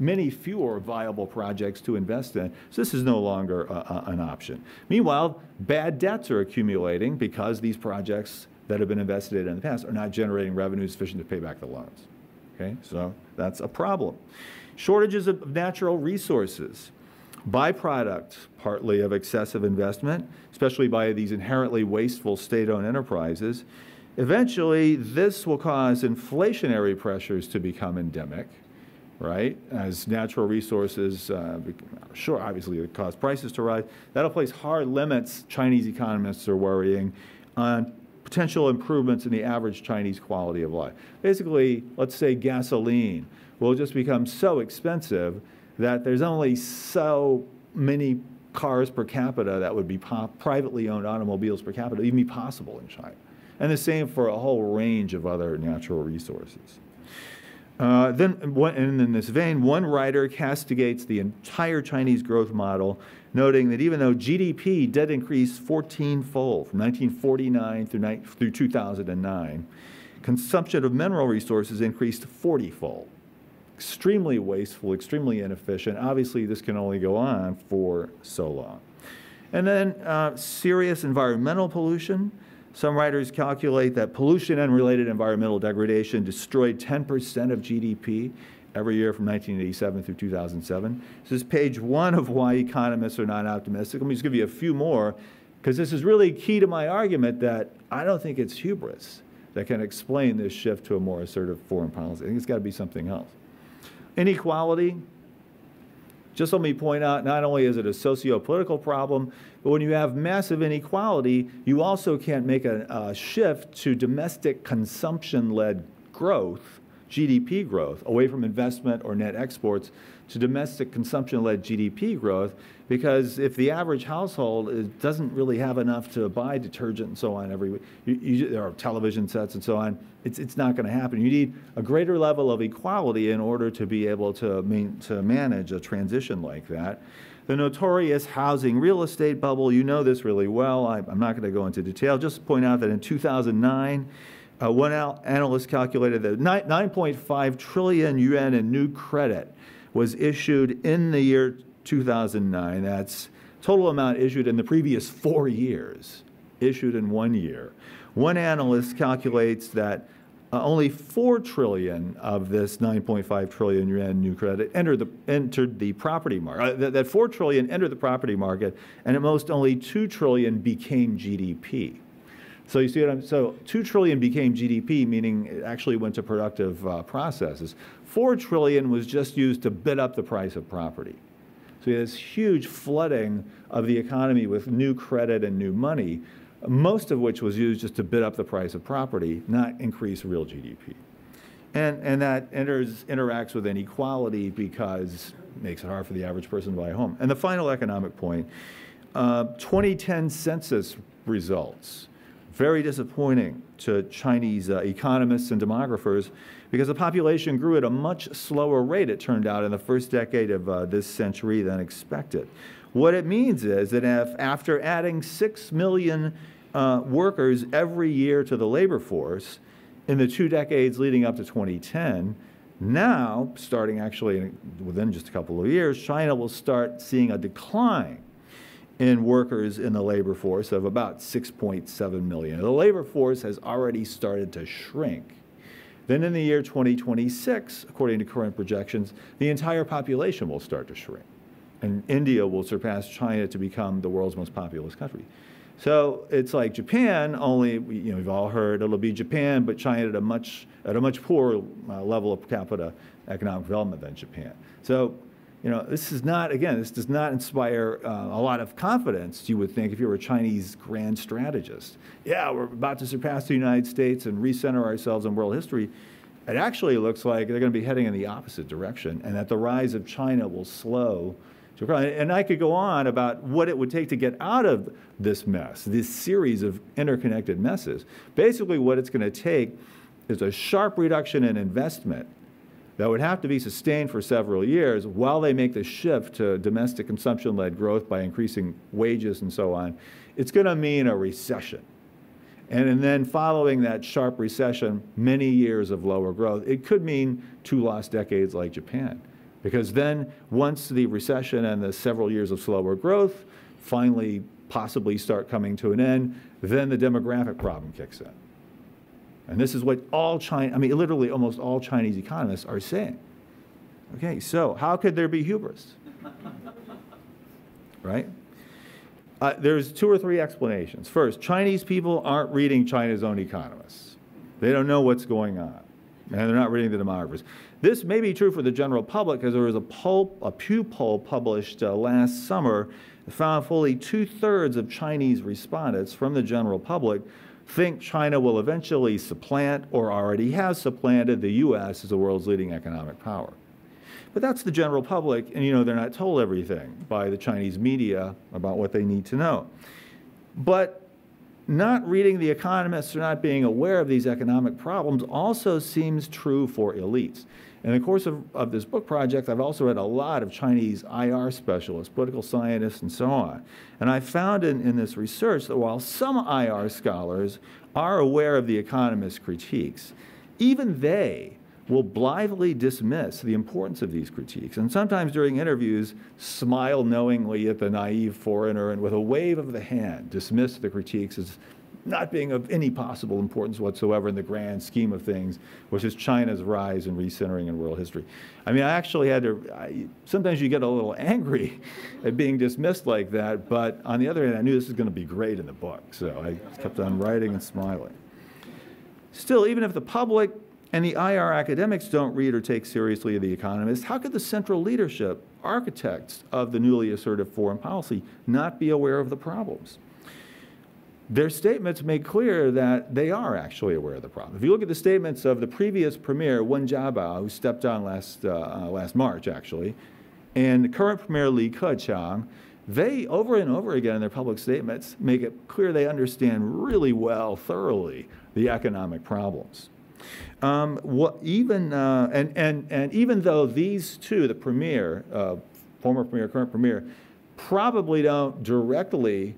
Many fewer viable projects to invest in. So this is no longer a, a, an option. Meanwhile, bad debts are accumulating because these projects that have been invested in in the past are not generating revenue sufficient to pay back the loans. Okay, so that's a problem. Shortages of natural resources, byproduct partly of excessive investment, especially by these inherently wasteful state-owned enterprises. Eventually, this will cause inflationary pressures to become endemic, right? As natural resources, uh, sure, obviously, it cause prices to rise. That'll place hard limits, Chinese economists are worrying, on potential improvements in the average Chinese quality of life. Basically, let's say gasoline will just become so expensive that there's only so many cars per capita that would be privately owned automobiles per capita even be possible in China. And the same for a whole range of other natural resources. Uh, then, and in this vein, one writer castigates the entire Chinese growth model noting that even though GDP did increase 14-fold from 1949 through, through 2009, consumption of mineral resources increased 40-fold. Extremely wasteful, extremely inefficient. Obviously, this can only go on for so long. And then uh, serious environmental pollution. Some writers calculate that pollution and related environmental degradation destroyed 10% of GDP every year from 1987 through 2007. This is page one of why economists are not optimistic. Let me just give you a few more, because this is really key to my argument that I don't think it's hubris that can explain this shift to a more assertive foreign policy. I think it's got to be something else. Inequality, just let me point out, not only is it a socio-political problem, but when you have massive inequality, you also can't make a, a shift to domestic consumption-led growth GDP growth away from investment or net exports to domestic consumption-led GDP growth because if the average household doesn't really have enough to buy detergent and so on every week, you, you, there are television sets and so on, it's, it's not going to happen. You need a greater level of equality in order to be able to, main, to manage a transition like that. The notorious housing real estate bubble, you know this really well. I, I'm not going to go into detail. Just point out that in 2009, uh, one analyst calculated that 9.5 trillion yuan in new credit was issued in the year 2009. That's total amount issued in the previous four years, issued in one year. One analyst calculates that uh, only 4 trillion of this 9.5 trillion yuan new credit entered the, entered the property market. Uh, that, that 4 trillion entered the property market, and at most only 2 trillion became GDP. So you see what I'm, so 2 trillion became GDP, meaning it actually went to productive uh, processes. 4 trillion was just used to bid up the price of property. So you had this huge flooding of the economy with new credit and new money, most of which was used just to bid up the price of property, not increase real GDP. And, and that enters, interacts with inequality because it makes it hard for the average person to buy a home. And the final economic point, uh, 2010 census results very disappointing to Chinese uh, economists and demographers because the population grew at a much slower rate, it turned out, in the first decade of uh, this century than expected. What it means is that if, after adding 6 million uh, workers every year to the labor force in the two decades leading up to 2010, now, starting actually within just a couple of years, China will start seeing a decline in workers in the labor force of about 6.7 million. The labor force has already started to shrink. Then in the year 2026, according to current projections, the entire population will start to shrink. And India will surpass China to become the world's most populous country. So it's like Japan, only you know we've all heard it'll be Japan, but China at a much at a much poorer uh, level of per capita economic development than Japan. So you know, this is not, again, this does not inspire uh, a lot of confidence, you would think, if you were a Chinese grand strategist. Yeah, we're about to surpass the United States and recenter ourselves in world history. It actually looks like they're going to be heading in the opposite direction and that the rise of China will slow. And I could go on about what it would take to get out of this mess, this series of interconnected messes. Basically, what it's going to take is a sharp reduction in investment that would have to be sustained for several years while they make the shift to domestic consumption-led growth by increasing wages and so on, it's going to mean a recession. And, and then following that sharp recession, many years of lower growth, it could mean two lost decades like Japan. Because then once the recession and the several years of slower growth finally possibly start coming to an end, then the demographic problem kicks in. And this is what all China, I mean, literally almost all Chinese economists are saying. Okay, so how could there be hubris? right? Uh, there's two or three explanations. First, Chinese people aren't reading China's own economists. They don't know what's going on, and they're not reading the demographers. This may be true for the general public because there was a, poll, a Pew poll published uh, last summer that found fully two-thirds of Chinese respondents from the general public think China will eventually supplant or already has supplanted the U.S. as the world's leading economic power. But that's the general public, and you know, they're not told everything by the Chinese media about what they need to know. But not reading the economists or not being aware of these economic problems also seems true for elites. In the course of, of this book project, I've also read a lot of Chinese IR specialists, political scientists, and so on. And I found in, in this research that while some IR scholars are aware of the economist's critiques, even they will blithely dismiss the importance of these critiques, and sometimes during interviews smile knowingly at the naive foreigner and with a wave of the hand dismiss the critiques as not being of any possible importance whatsoever in the grand scheme of things, which is China's rise and recentering in world history. I mean, I actually had to, I, sometimes you get a little angry at being dismissed like that, but on the other hand, I knew this was going to be great in the book, so I kept on writing and smiling. Still, even if the public and the IR academics don't read or take seriously The Economist, how could the central leadership, architects of the newly assertive foreign policy, not be aware of the problems? Their statements make clear that they are actually aware of the problem. If you look at the statements of the previous premier, Wen Jiabao, who stepped down last, uh, uh, last March, actually, and current premier, Li Keqiang, they, over and over again in their public statements, make it clear they understand really well, thoroughly, the economic problems. Um, what, even, uh, and, and, and even though these two, the premier, uh, former premier, current premier, probably don't directly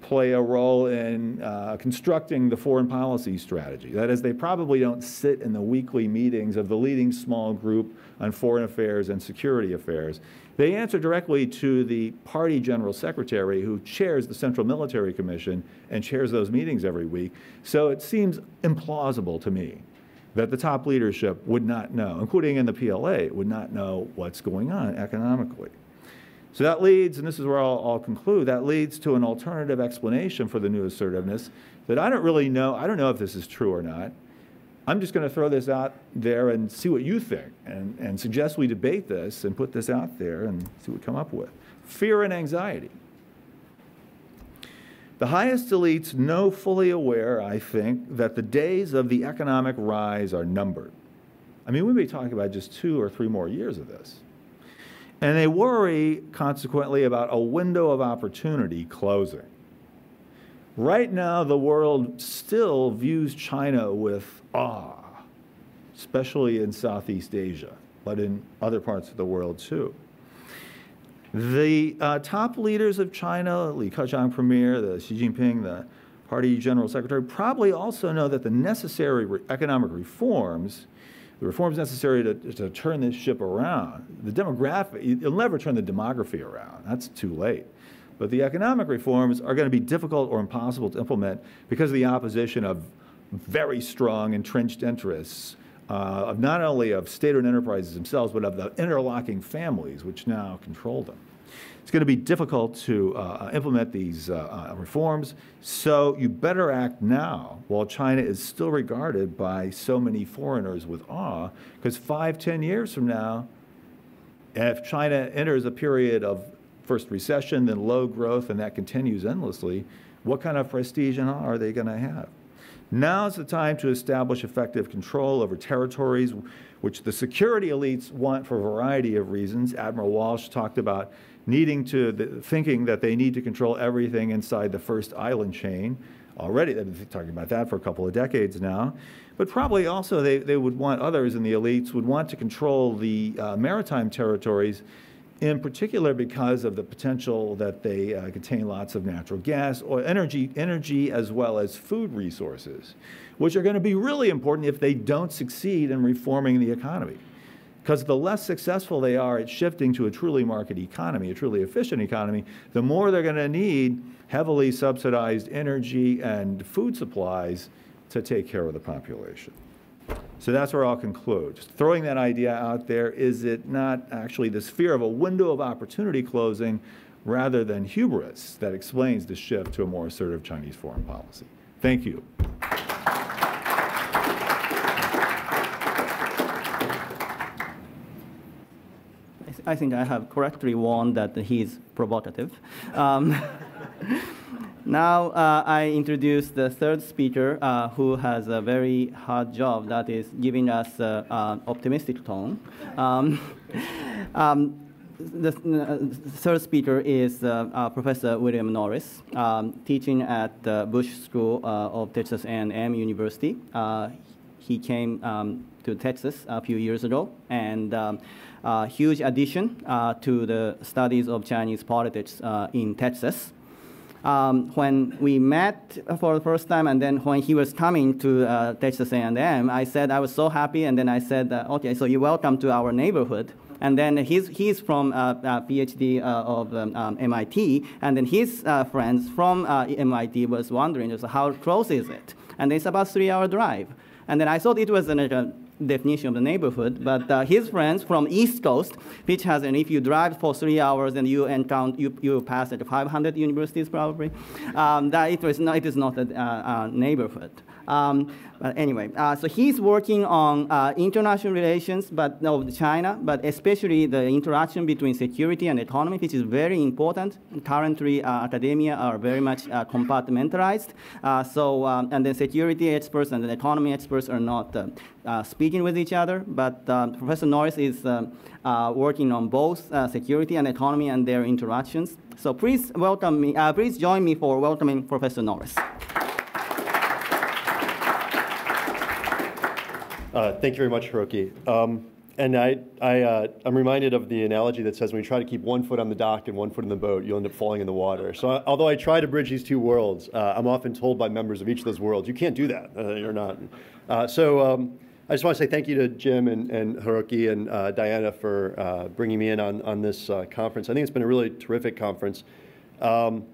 play a role in uh, constructing the foreign policy strategy. That is, they probably don't sit in the weekly meetings of the leading small group on foreign affairs and security affairs. They answer directly to the party general secretary who chairs the Central Military Commission and chairs those meetings every week. So it seems implausible to me that the top leadership would not know, including in the PLA, would not know what's going on economically. So that leads, and this is where I'll, I'll, conclude, that leads to an alternative explanation for the new assertiveness that I don't really know, I don't know if this is true or not. I'm just going to throw this out there and see what you think and, and suggest we debate this and put this out there and see what we come up with. Fear and anxiety. The highest elites know fully aware, I think, that the days of the economic rise are numbered. I mean, we may be talking about just two or three more years of this. And they worry, consequently, about a window of opportunity closing. Right now, the world still views China with awe, especially in Southeast Asia, but in other parts of the world too. The uh, top leaders of China, Li Keqiang Premier, the Xi Jinping, the party general secretary, probably also know that the necessary re economic reforms, the reforms necessary to, to turn this ship around, the demographic, you'll never turn the demography around. That's too late. But the economic reforms are going to be difficult or impossible to implement because of the opposition of very strong entrenched interests uh, of not only of state-owned enterprises themselves, but of the interlocking families which now control them. It's going to be difficult to uh, implement these uh, uh, reforms, so you better act now while China is still regarded by so many foreigners with awe, because five, ten years from now, if China enters a period of first recession, then low growth, and that continues endlessly, what kind of prestige and awe are they going to have? Now is the time to establish effective control over territories which the security elites want for a variety of reasons. Admiral Walsh talked about needing to, the, thinking that they need to control everything inside the first island chain. Already, they've been talking about that for a couple of decades now. But probably also they, they would want, others in the elites would want to control the uh, maritime territories in particular because of the potential that they uh, contain lots of natural gas or energy, energy as well as food resources, which are going to be really important if they don't succeed in reforming the economy. Because the less successful they are at shifting to a truly market economy, a truly efficient economy, the more they're going to need heavily subsidized energy and food supplies to take care of the population. So that's where I'll conclude. Just throwing that idea out there, is it not actually this fear of a window of opportunity closing rather than hubris that explains the shift to a more assertive Chinese foreign policy? Thank you. I think I have correctly warned that he's provocative. Um, now uh, I introduce the third speaker uh, who has a very hard job that is giving us an optimistic tone. Um, um, the uh, third speaker is uh, uh, Professor William Norris, um, teaching at the Bush School uh, of Texas A&M University. he came um, to Texas a few years ago, and um, uh, huge addition uh, to the studies of Chinese politics uh, in Texas. Um, when we met for the first time, and then when he was coming to uh, Texas A&M, I said I was so happy, and then I said, uh, okay, so you're welcome to our neighborhood. And then he's, he's from uh, uh PhD of um, um, MIT, and then his friends from MIT was wondering, just how close is it? And it's about three-hour drive. And then I thought it was an, a definition of the neighborhood, but uh, his friends from East Coast, which has, and if you drive for three hours and you encounter, you, you pass at 500 universities probably, um, that it, was not, it is not a, uh, a neighborhood. Um, but anyway, uh, so he's working on uh, international relations, but of China, but especially the interaction between security and economy, which is very important. Currently, uh, academia are very much uh, compartmentalized. Uh, so, um, and then security experts and the economy experts are not uh, speaking with each other. But Professor Norris is working on both security and economy and their interactions. So please welcome me. please join me for welcoming Professor Norris. Uh, thank you very much, Hiroki. Um, and I, I, uh, I'm reminded of the analogy that says when you try to keep one foot on the dock and one foot in the boat, you'll end up falling in the water. So, I, although I try to bridge these two worlds, uh, I'm often told by members of each of those worlds, you can't do that. Uh, you're not. Uh, so, um, I just want to say thank you to Jim and, and Hiroki and uh, Diana for bringing me in on, on this conference. I think it's been a really terrific conference. Um,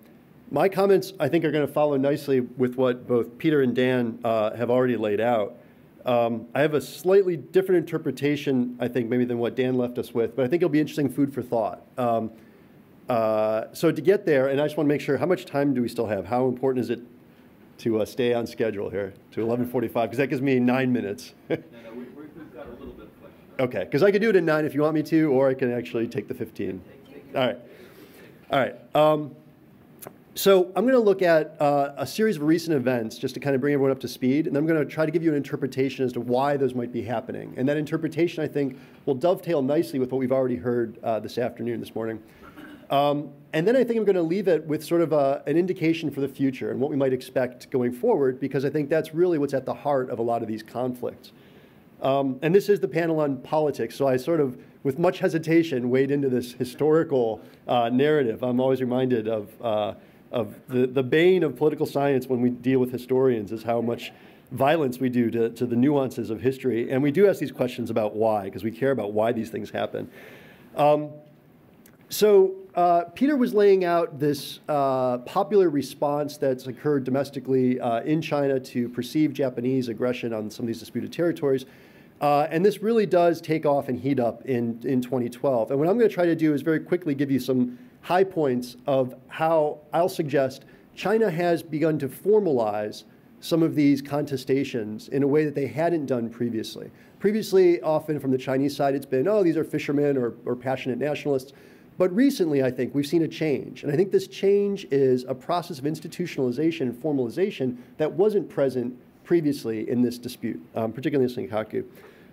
my comments, I think, are going to follow nicely with what both Peter and Dan have already laid out. Um, I have a slightly different interpretation, I think, maybe than what Dan left us with, but I think it'll be interesting food for thought. Um, uh, so to get there, and I just want to make sure, how much time do we still have? How important is it to uh, stay on schedule here to 11:45? Because that gives me nine minutes. no, no, we, have got a little bit of. Okay, because I could do it in nine if you want me to, or I can actually take the 15. All right. All right. Um, so I'm going to look at uh, a series of recent events just to kind of bring everyone up to speed, and then I'm going to try to give you an interpretation as to why those might be happening. And that interpretation, I think, will dovetail nicely with what we've already heard uh, this afternoon, this morning. Um, and then I think I'm going to leave it with sort of a, an indication for the future and what we might expect going forward, because I think that's really what's at the heart of a lot of these conflicts. Um, and this is the panel on politics, so I sort of, with much hesitation, wade into this historical uh, narrative. I'm always reminded of uh, of the, the bane of political science when we deal with historians is how much violence we do to, to the nuances of history. And we do ask these questions about why, because we care about why these things happen. Um, so uh, Peter was laying out this uh, popular response that's occurred domestically uh, in China to perceived Japanese aggression on some of these disputed territories. Uh, and this really does take off and heat up in, in 2012. And what I'm going to try to do is very quickly give you some high points of how I'll suggest China has begun to formalize some of these contestations in a way that they hadn't done previously. Previously, often from the Chinese side, it's been, oh, these are fishermen or, or passionate nationalists. But recently, I think we've seen a change. And I think this change is a process of institutionalization and formalization that wasn't present previously in this dispute, um, particularly in Senkaku.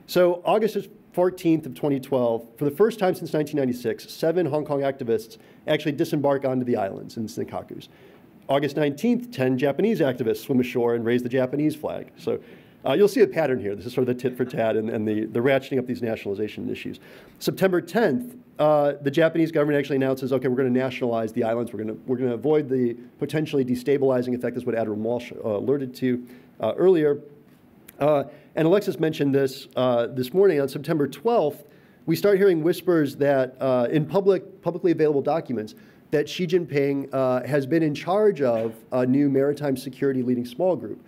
So August 14th of 2012, for the first time since 1996, seven Hong Kong activists actually disembark onto the islands in Senkakus. August 19th, 10 Japanese activists swim ashore and raise the Japanese flag. So uh, you'll see a pattern here. This is sort of the tit for tat and, and the, the ratcheting up these nationalization issues. September 10th, uh, the Japanese government actually announces, okay, we're going to nationalize the islands. We're going to we're to avoid the potentially destabilizing effect. That's what Admiral Walsh uh, alerted to uh, earlier. And Alexis mentioned this uh, this morning on September 12th. We start hearing whispers that uh, in public, publicly available documents that Xi Jinping uh, has been in charge of a new maritime security leading small group.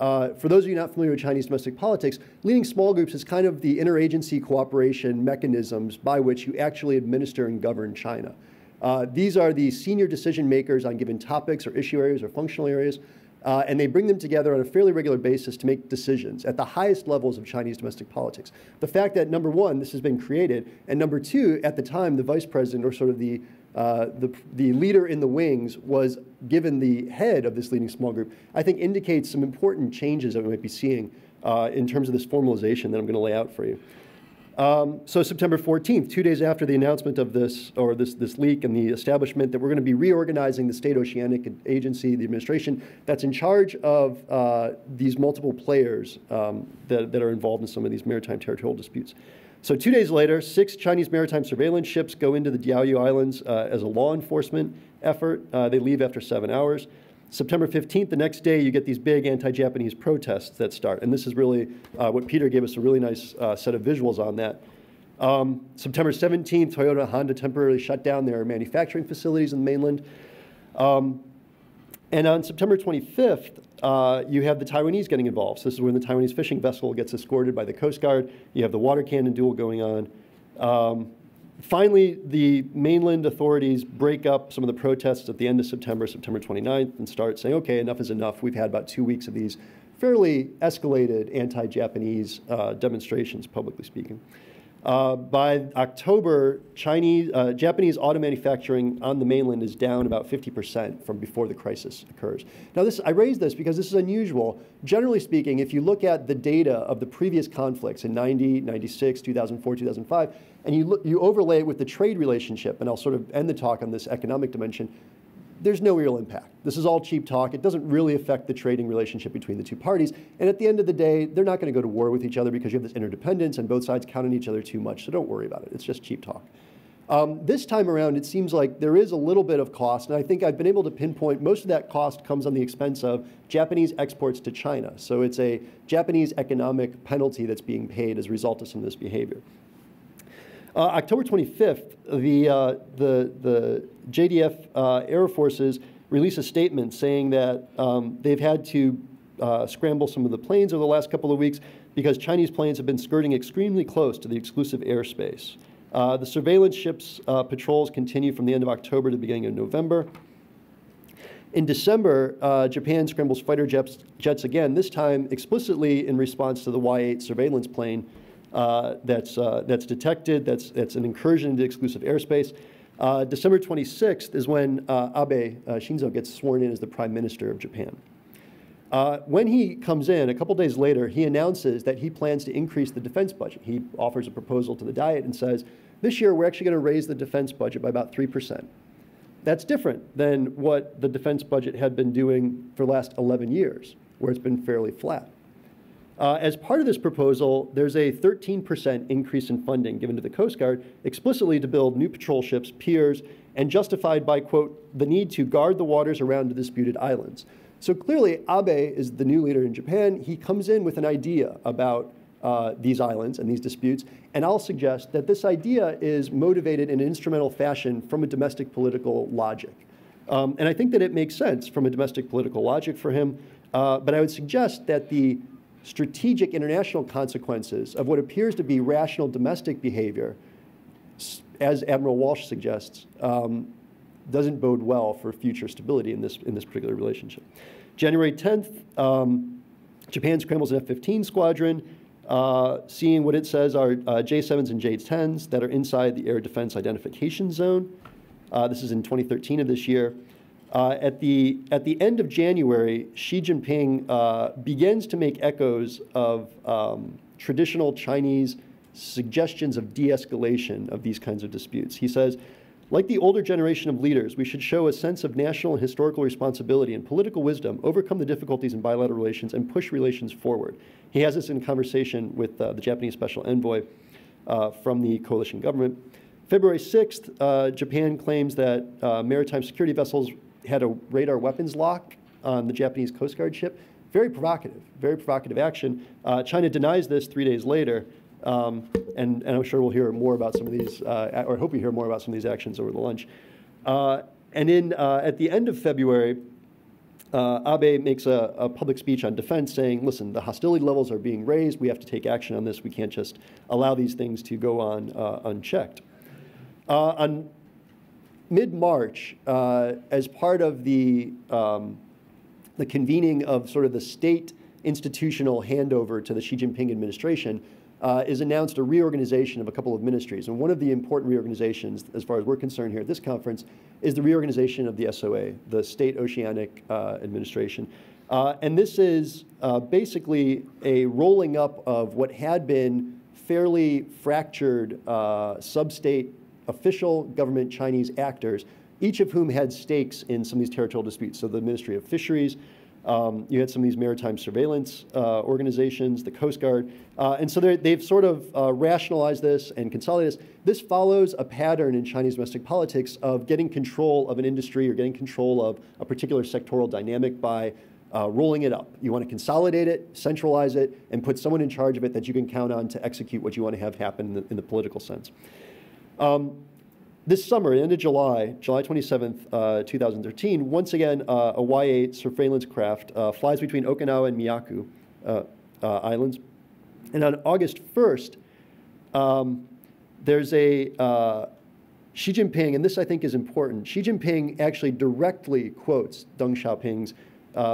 Uh, for those of you not familiar with Chinese domestic politics, leading small groups is kind of the interagency cooperation mechanisms by which you actually administer and govern China. Uh, these are the senior decision makers on given topics or issue areas or functional areas uh, and they bring them together on a fairly regular basis to make decisions at the highest levels of Chinese domestic politics. The fact that, number one, this has been created, and number two, at the time, the vice president or sort of the, uh, the, the leader in the wings was given the head of this leading small group, I think indicates some important changes that we might be seeing uh, in terms of this formalization that I'm going to lay out for you. Um, so September 14th, two days after the announcement of this, or this, this leak and the establishment that we're going to be reorganizing the State Oceanic Agency, the administration that's in charge of uh, these multiple players um, that, that are involved in some of these maritime territorial disputes. So two days later, six Chinese maritime surveillance ships go into the Diaoyu Islands uh, as a law enforcement effort. Uh, they leave after seven hours. September 15th, the next day, you get these big anti-Japanese protests that start. And this is really uh, what Peter gave us a really nice uh, set of visuals on that. Um, September 17th, Toyota Honda temporarily shut down their manufacturing facilities in the mainland. Um, and on September 25th, uh, you have the Taiwanese getting involved. So this is when the Taiwanese fishing vessel gets escorted by the Coast Guard. You have the water cannon duel going on. Um, Finally, the mainland authorities break up some of the protests at the end of September, September 29th, and start saying, okay, enough is enough. We've had about two weeks of these fairly escalated anti-Japanese uh, demonstrations, publicly speaking. Uh, by October, Chinese, uh, Japanese auto manufacturing on the mainland is down about 50% from before the crisis occurs. Now, this, I raise this because this is unusual. Generally speaking, if you look at the data of the previous conflicts in 90, 96, 2004, 2005, and you, look, you overlay it with the trade relationship, and I'll sort of end the talk on this economic dimension, there's no real impact. This is all cheap talk. It doesn't really affect the trading relationship between the two parties. And at the end of the day, they're not going to go to war with each other because you have this interdependence and both sides count on each other too much. So don't worry about it. It's just cheap talk. Um, this time around, it seems like there is a little bit of cost, and I think I've been able to pinpoint most of that cost comes on the expense of Japanese exports to China. So it's a Japanese economic penalty that's being paid as a result of some of this behavior. Uh, October 25th, the, uh, the, the JDF uh, Air Forces released a statement saying that um, they've had to uh, scramble some of the planes over the last couple of weeks because Chinese planes have been skirting extremely close to the exclusive airspace. Uh, the surveillance ships uh, patrols continue from the end of October to the beginning of November. In December, uh, Japan scrambles fighter jets, jets again, this time explicitly in response to the Y 8 surveillance plane uh, that's, uh, that's detected, that's, that's an incursion into exclusive airspace. Uh, December 26th is when uh, Abe Shinzo gets sworn in as the Prime Minister of Japan. Uh, when he comes in, a couple days later, he announces that he plans to increase the defense budget. He offers a proposal to the Diet and says, this year we're actually going to raise the defense budget by about 3%. That's different than what the defense budget had been doing for the last 11 years, where it's been fairly flat. Uh, as part of this proposal, there's a 13% increase in funding given to the Coast Guard explicitly to build new patrol ships, piers, and justified by, quote, the need to guard the waters around the disputed islands. So clearly, Abe is the new leader in Japan. He comes in with an idea about uh, these islands and these disputes, and I'll suggest that this idea is motivated in an instrumental fashion from a domestic political logic. Um, and I think that it makes sense from a domestic political logic for him, uh, but I would suggest that the strategic international consequences of what appears to be rational domestic behavior, as Admiral Walsh suggests, um, doesn't bode well for future stability in this, in this particular relationship. January 10th, um, Japan scrambles an F-15 squadron, uh, seeing what it says are uh, J-7s and J-10s that are inside the air defense identification zone. Uh, this is in 2013 of this year. Uh, at, the, at the end of January, Xi Jinping uh, begins to make echoes of um, traditional Chinese suggestions of de escalation of these kinds of disputes. He says, like the older generation of leaders, we should show a sense of national and historical responsibility and political wisdom, overcome the difficulties in bilateral relations, and push relations forward. He has this in conversation with uh, the Japanese special envoy uh, from the coalition government. February 6th, uh, Japan claims that maritime security vessels had a radar weapons lock on the Japanese Coast Guard ship. Very provocative, very provocative action. Uh, China denies this three days later, um, and, and, I'm sure we'll hear more about some of these, uh, or hope we hear more about some of these actions over the lunch. Uh, and in, uh, at the end of February, uh, Abe makes a, a, public speech on defense saying, listen, the hostility levels are being raised. We have to take action on this. We can't just allow these things to go on uh, unchecked. on mid-March, uh, as part of the, um, the convening of sort of the state institutional handover to the Xi Jinping administration, uh, is announced a reorganization of a couple of ministries. And one of the important reorganizations, as far as we're concerned here at this conference, is the reorganization of the SOA, the State Oceanic uh, Administration. Uh, and this is uh, basically a rolling up of what had been fairly fractured uh, sub-state official government Chinese actors, each of whom had stakes in some of these territorial disputes. So the Ministry of Fisheries, um, you had some of these maritime surveillance uh, organizations, the Coast Guard. Uh, and so they've sort of uh, rationalized this and consolidated this. This follows a pattern in Chinese domestic politics of getting control of an industry or getting control of a particular sectoral dynamic by uh, rolling it up. You want to consolidate it, centralize it, and put someone in charge of it that you can count on to execute what you want to have happen in the, in the political sense. Um, this summer, end of July, July 27th, uh, 2013, once again, uh, a Y-8 surveillance craft uh, flies between Okinawa and Miyako uh, uh, Islands. And on August 1st, um, there's a uh, Xi Jinping, and this I think is important. Xi Jinping actually directly quotes Deng Xiaoping's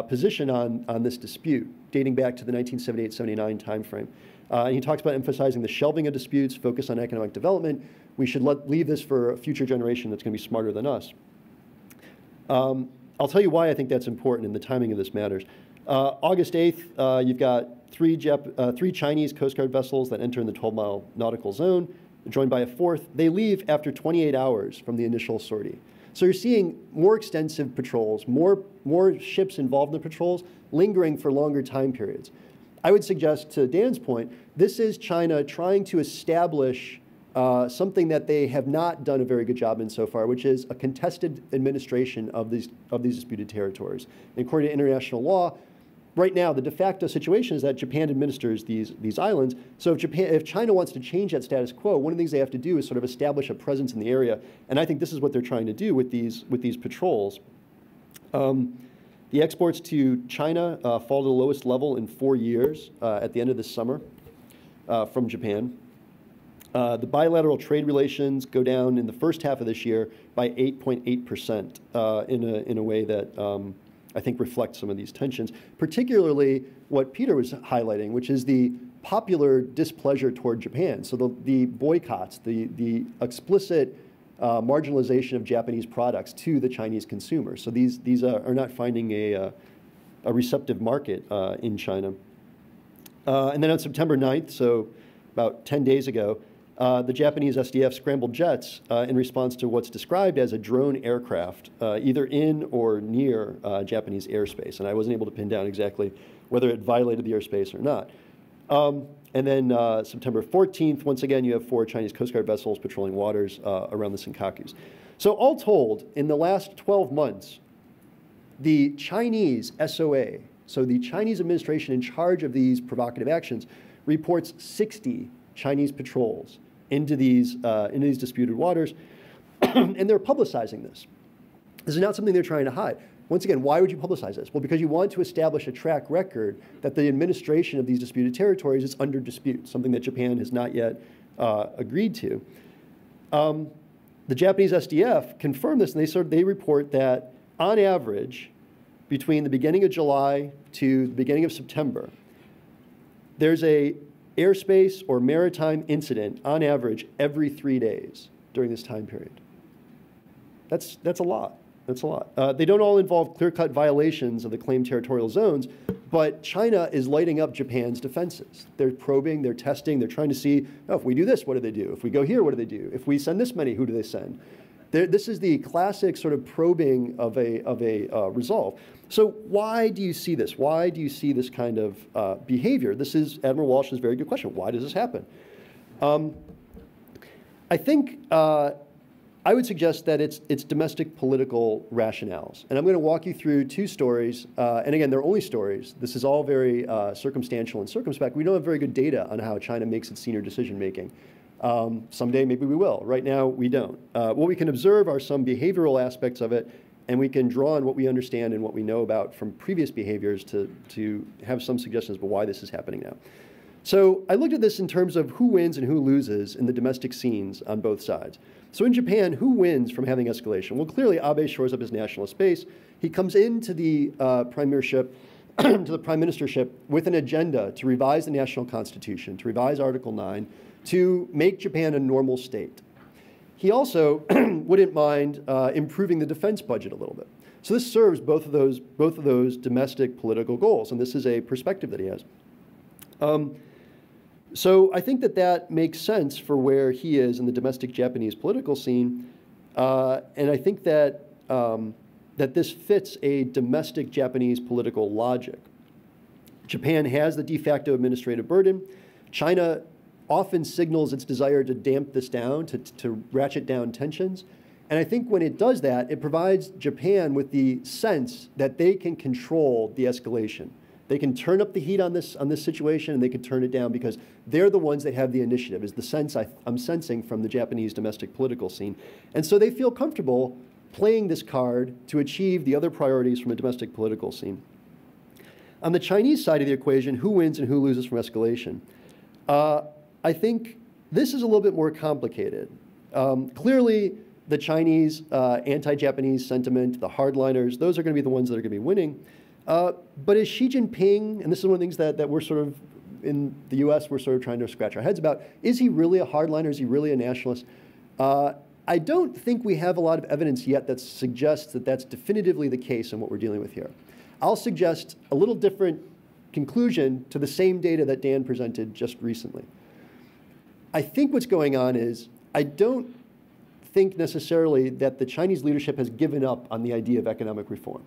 position on, on this dispute, dating back to the 1978-79 timeframe. And he talks about emphasizing the shelving of disputes, focus on economic development, we should let, leave this for a future generation that's going to be smarter than us. Um, I'll tell you why I think that's important and the timing of this matters. Uh, August 8th, uh, you've got three, Jap uh, three Chinese Coast Guard vessels that enter in the 12-mile nautical zone, joined by a fourth. They leave after 28 hours from the initial sortie. So you're seeing more extensive patrols, more, more ships involved in the patrols, lingering for longer time periods. I would suggest, to Dan's point, this is China trying to establish uh, something that they have not done a very good job in so far, which is a contested administration of these, of these disputed territories. And according to international law, right now the de facto situation is that Japan administers these, these islands. So if, Japan, if China wants to change that status quo, one of the things they have to do is sort of establish a presence in the area. And I think this is what they're trying to do with these, with these patrols. Um, the exports to China uh, fall to the lowest level in four years uh, at the end of this summer uh, from Japan. Uh, the bilateral trade relations go down in the first half of this year by 8.8% uh, in, a, in a way that um, I think reflects some of these tensions, particularly what Peter was highlighting, which is the popular displeasure toward Japan. So the, the boycotts, the, the explicit uh, marginalization of Japanese products to the Chinese consumer. So these, these are, are not finding a, uh, a receptive market uh, in China. Uh, and then on September 9th, so about 10 days ago, uh, the Japanese SDF scrambled jets uh, in response to what's described as a drone aircraft, uh, either in or near uh, Japanese airspace. And I wasn't able to pin down exactly whether it violated the airspace or not. Um, and then uh, September 14th, once again, you have four Chinese Coast Guard vessels patrolling waters uh, around the Senkakus. So, all told, in the last 12 months, the Chinese SOA, so the Chinese administration in charge of these provocative actions, reports 60 Chinese patrols into these, uh, into these disputed waters, and they're publicizing this. This is not something they're trying to hide. Once again, why would you publicize this? Well, because you want to establish a track record that the administration of these disputed territories is under dispute, something that Japan has not yet uh, agreed to. Um, the Japanese SDF confirmed this, and they, sort of, they report that on average, between the beginning of July to the beginning of September, there's a airspace or maritime incident on average every three days during this time period. That's, that's a lot. That's a lot. Uh, they don't all involve clear cut violations of the claimed territorial zones, but China is lighting up Japan's defenses. They're probing, they're testing, they're trying to see oh, if we do this, what do they do? If we go here, what do they do? If we send this many, who do they send? They're, this is the classic sort of probing of a, of a uh, resolve. So why do you see this? Why do you see this kind of uh, behavior? This is Admiral Walsh's very good question. Why does this happen? Um, I think uh, I would suggest that it's, it's domestic political rationales. And I'm going to walk you through two stories. Uh, and again, they're only stories. This is all very uh, circumstantial and circumspect. We don't have very good data on how China makes its senior decision making. Um, someday, maybe we will. Right now, we don't. Uh, what we can observe are some behavioral aspects of it and we can draw on what we understand and what we know about from previous behaviors to, to have some suggestions about why this is happening now. So I looked at this in terms of who wins and who loses in the domestic scenes on both sides. So in Japan, who wins from having escalation? Well, clearly Abe shores up his nationalist base. He comes into the uh, premiership, to the prime ministership with an agenda to revise the national constitution, to revise Article 9, to make Japan a normal state. He also wouldn't mind uh, improving the defense budget a little bit. So this serves both of those, both of those domestic political goals, and this is a perspective that he has. Um, So I think that that makes sense for where he is in the domestic Japanese political scene. Uh, and I think that, um, that this fits a domestic Japanese political logic. Japan has the de facto administrative burden. China often signals its desire to damp this down, to, to ratchet down tensions. And I think when it does that, it provides Japan with the sense that they can control the escalation. They can turn up the heat on this, on this situation and they can turn it down because they're the ones that have the initiative, is the sense I, I'm sensing from the Japanese domestic political scene. And so they feel comfortable playing this card to achieve the other priorities from a domestic political scene. On the Chinese side of the equation, who wins and who loses from escalation? Uh, I think this is a little bit more complicated. Um, clearly, the Chinese uh, anti-Japanese sentiment, the hardliners, those are going to be the ones that are going to be winning. Uh, but is Xi Jinping, and this is one of the things that, that we're sort of, in the US, we're sort of trying to scratch our heads about, is he really a hardliner? Is he really a nationalist? Uh, I don't think we have a lot of evidence yet that suggests that that's definitively the case in what we're dealing with here. I'll suggest a little different conclusion to the same data that Dan presented just recently. I think what's going on is I don't think necessarily that the Chinese leadership has given up on the idea of economic reform.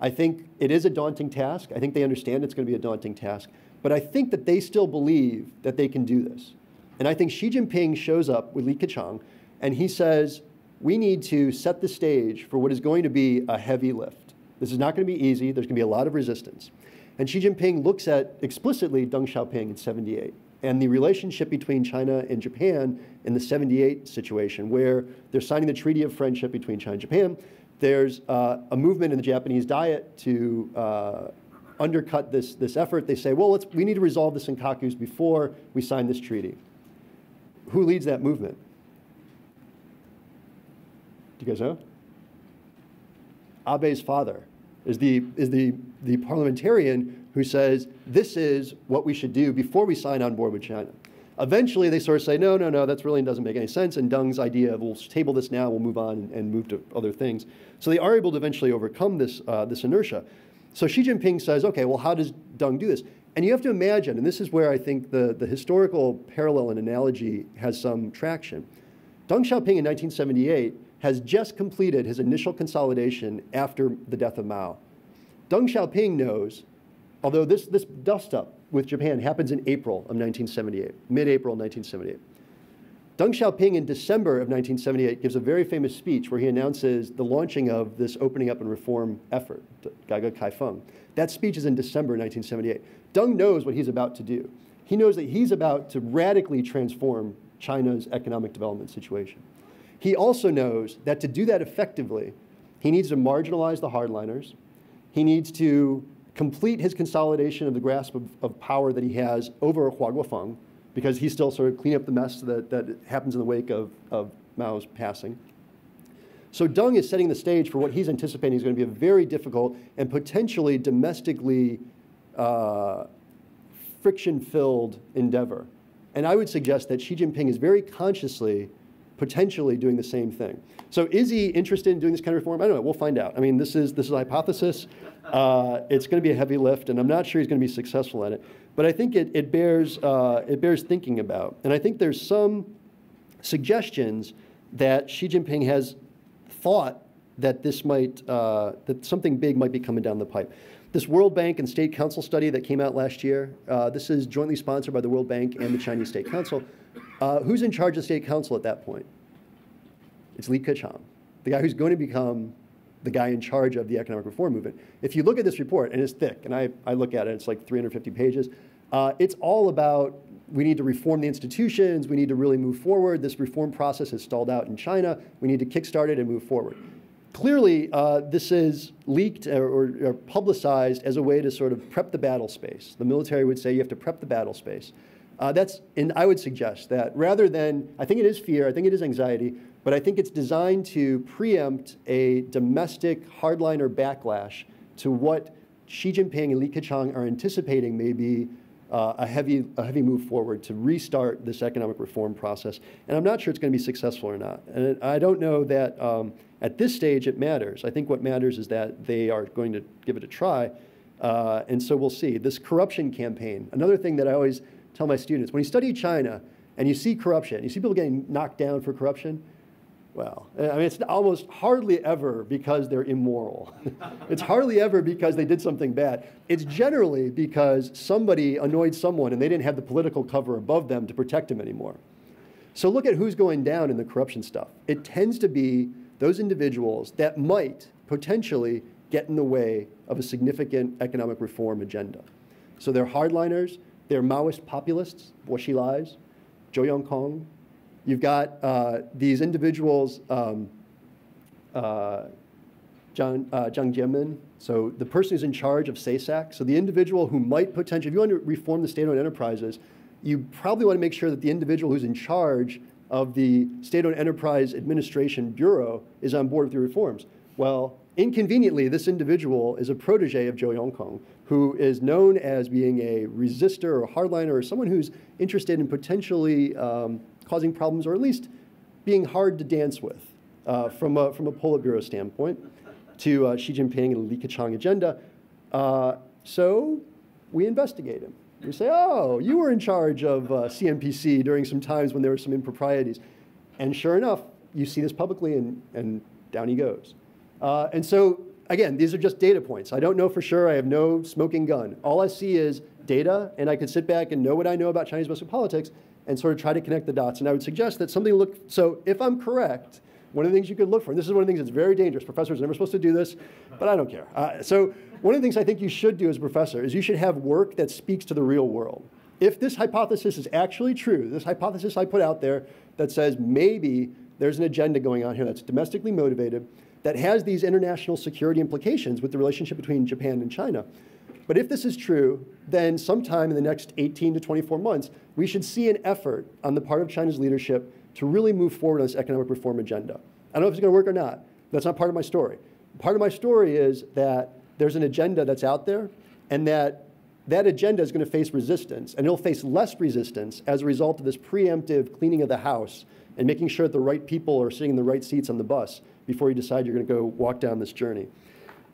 I think it is a daunting task. I think they understand it's going to be a daunting task. But I think that they still believe that they can do this. And I think Xi Jinping shows up with Li Keqiang and he says, we need to set the stage for what is going to be a heavy lift. This is not going to be easy. There's going to be a lot of resistance. And Xi Jinping looks at explicitly Deng Xiaoping in 78 and the relationship between China and Japan in the 78 situation, where they're signing the Treaty of Friendship between China and Japan. There's uh, a movement in the Japanese Diet to uh, undercut this, this effort. They say, well, let's, we need to resolve the Senkakus before we sign this treaty. Who leads that movement? Do you guys know? Abe's father is the, is the, the parliamentarian who says, this is what we should do before we sign on board with China. Eventually, they sort of say, no, no, no, that really doesn't make any sense. And Deng's idea of, we'll table this now, we'll move on and, move to other things. So they are able to eventually overcome this, uh, this inertia. So Xi Jinping says, okay, well, how does Deng do this? And you have to imagine, and this is where I think the, the historical parallel and analogy has some traction. Deng Xiaoping in 1978 has just completed his initial consolidation after the death of Mao. Deng Xiaoping knows, although this, this dust up with Japan happens in April of 1978, mid-April 1978. Deng Xiaoping in December of 1978 gives a very famous speech where he announces the launching of this opening up and reform effort, Gaige Kaifang. That speech is in December 1978. Deng knows what he's about to do. He knows that he's about to radically transform China's economic development situation. He also knows that to do that effectively, he needs to marginalize the hardliners. He needs to complete his consolidation of the grasp of, of power that he has over Hua Guofeng, because he's still sort of cleaning up the mess that, that happens in the wake of, of Mao's passing. So Deng is setting the stage for what he's anticipating is going to be a very difficult and potentially domestically uh, friction-filled endeavor. And I would suggest that Xi Jinping is very consciously potentially doing the same thing. So is he interested in doing this kind of reform? I don't know. We'll find out. I mean, this is, this is a hypothesis. Uh, it's going to be a heavy lift, and I'm not sure he's going to be successful at it. But I think it, it, bears, uh, it bears thinking about. And I think there's some suggestions that Xi Jinping has thought that this might, uh, that something big might be coming down the pipe. This World Bank and State Council study that came out last year, uh, this is jointly sponsored by the World Bank and the Chinese State Council. Uh, who's in charge of State Council at that point? It's Li Keqiang, the guy who's going to become the guy in charge of the economic reform movement. If you look at this report, and it's thick, and I, I look at it, it's like 350 pages, uh, it's all about we need to reform the institutions, we need to really move forward. This reform process has stalled out in China, we need to kickstart it and move forward. Clearly, uh, this is leaked or, or, or, publicized as a way to sort of prep the battle space. The military would say you have to prep the battle space. Uh, that's, and I would suggest that rather than, I think it is fear, I think it is anxiety, but I think it's designed to preempt a domestic hardliner backlash to what Xi Jinping and Li Keqiang are anticipating may be uh, a, heavy, a heavy move forward to restart this economic reform process. And I'm not sure it's going to be successful or not. And I don't know that um, at this stage it matters. I think what matters is that they are going to give it a try. Uh, and so we'll see. This corruption campaign, another thing that I always tell my students when you study China and you see corruption, you see people getting knocked down for corruption, well, eh, I mean, it's almost hardly ever because they're immoral. it's hardly ever because they did something bad. It's generally because somebody annoyed someone and they didn't have the political cover above them to protect them anymore. So look at who's going down in the corruption stuff. It tends to be those individuals that might potentially get in the way of a significant economic reform agenda. So they're hardliners, they're Maoist populists, Bo Xilais, Zhou Yongkang, You've got uh, these individuals, um, uh, John, uh, Jiang Jiemin, so the person who's in charge of SASAC, so the individual who might potentially, if you want to reform the state-owned enterprises, you probably want to make sure that the individual who's in charge of the State-Owned Enterprise Administration Bureau is on board with the reforms. Well, inconveniently, this individual is a protege of Zhou Yongkang, who is known as being a resistor or hardliner or someone who's interested in potentially um, causing problems or at least being hard to dance with uh, from, a, from a Politburo standpoint to uh, Xi Jinping and the Li Keqiang agenda. Uh, so we investigate him. We say, oh, you were in charge of uh, CNPC during some times when there were some improprieties. And sure enough, you see this publicly and, and down he goes. Uh, and so, again, these are just data points. I don't know for sure. I have no smoking gun. All I see is data, and I can sit back and know what I know about Chinese Western politics and sort of try to connect the dots. And I would suggest that something look, so if I'm correct, one of the things you could look for, and this is one of the things that's very dangerous, professors are never supposed to do this, but I don't care. Uh, so one of the things I think you should do as a professor is you should have work that speaks to the real world. If this hypothesis is actually true, this hypothesis I put out there that says maybe there's an agenda going on here that's domestically motivated, that has these international security implications with the relationship between Japan and China, but if this is true, then sometime in the next 18 to 24 months, we should see an effort on the part of China's leadership to really move forward on this economic reform agenda. I don't know if it's going to work or not. That's not part of my story. Part of my story is that there's an agenda that's out there, and that that agenda is going to face resistance, and it'll face less resistance as a result of this preemptive cleaning of the house and making sure that the right people are sitting in the right seats on the bus before you decide you're going to go walk down this journey.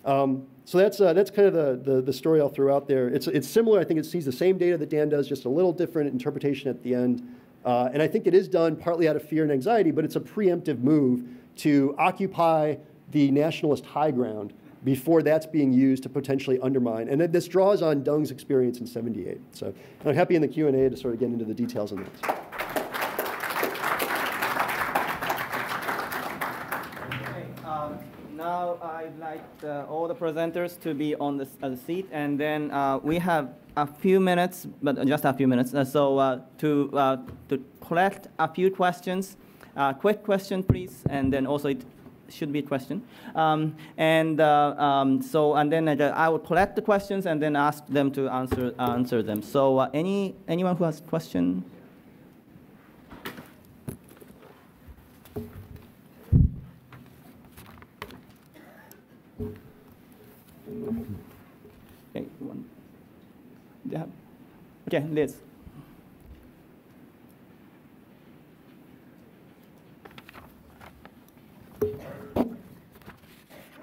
Um, so that's, uh, that's kind of the, the, the, story I'll throw out there. It's, it's similar. I think it sees the same data that Dan does, just a little different interpretation at the end. Uh, and I think it is done partly out of fear and anxiety, but it's a preemptive move to occupy the nationalist high ground before that's being used to potentially undermine. And this draws on Deng's experience in 78. So I'm happy in the Q&A to sort of get into the details on this. Now I'd like uh, all the presenters to be on the, uh, the seat, and then uh, we have a few minutes, but just a few minutes, uh, so uh, to, uh, to collect a few questions. quick question, please, and then also it should be a question. Um, and um, so, and then I will collect the questions and then ask them to answer, answer them. So any, anyone who has a question? Okay, one. Yeah. Okay, Liz.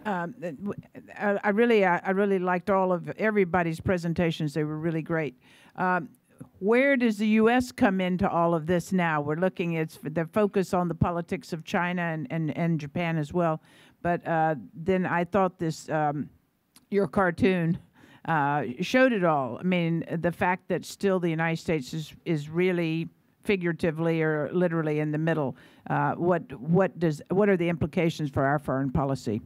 Um, I really, I really liked all of everybody's presentations. They were really great. Um, where does the U.S. come into all of this now? We're looking at the focus on the politics of China and, and, and Japan as well. But uh, then I thought this um, your cartoon uh, showed it all. I mean, the fact that still the United States is is really figuratively or literally in the middle. Uh, what what does what are the implications for our foreign policy?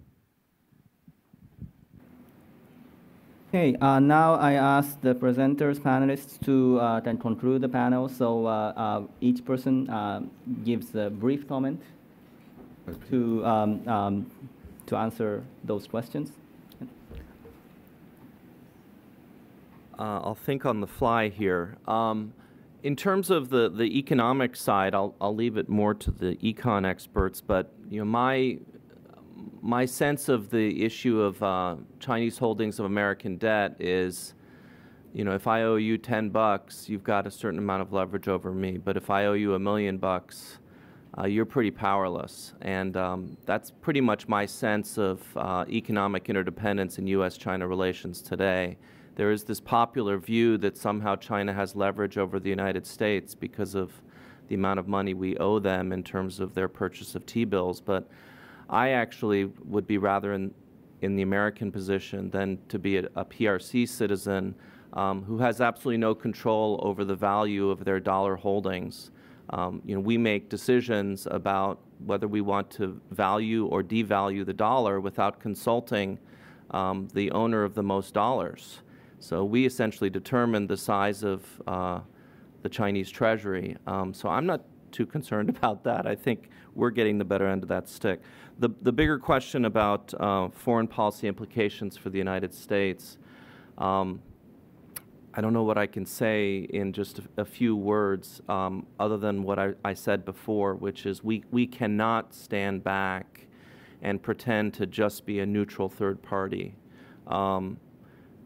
Okay, uh, now I ask the presenters, panelists to uh, then conclude the panel. So uh, uh, each person uh, gives a brief comment to, um, um, to answer those questions. Uh, I'll think on the fly here. Um, in terms of the, the economic side, I'll, I'll leave it more to the econ experts, but you know, my, my sense of the issue of uh, Chinese holdings of American debt is, you know, if I owe you 10 bucks, you've got a certain amount of leverage over me, but if I owe you a million bucks, uh, you're pretty powerless. And um, that's pretty much my sense of uh, economic interdependence in U.S.-China relations today there is this popular view that somehow China has leverage over the United States because of the amount of money we owe them in terms of their purchase of T-bills. But I actually would be rather in, in the American position than to be a, a PRC citizen um, who has absolutely no control over the value of their dollar holdings. Um, you know, we make decisions about whether we want to value or devalue the dollar without consulting um, the owner of the most dollars. So we essentially determine the size of uh, the Chinese treasury. Um, so I'm not too concerned about that. I think we're getting the better end of that stick. The, the bigger question about uh, foreign policy implications for the United States, um, I don't know what I can say in just a, a few words um, other than what I, I, said before, which is we, we cannot stand back and pretend to just be a neutral third party. Um,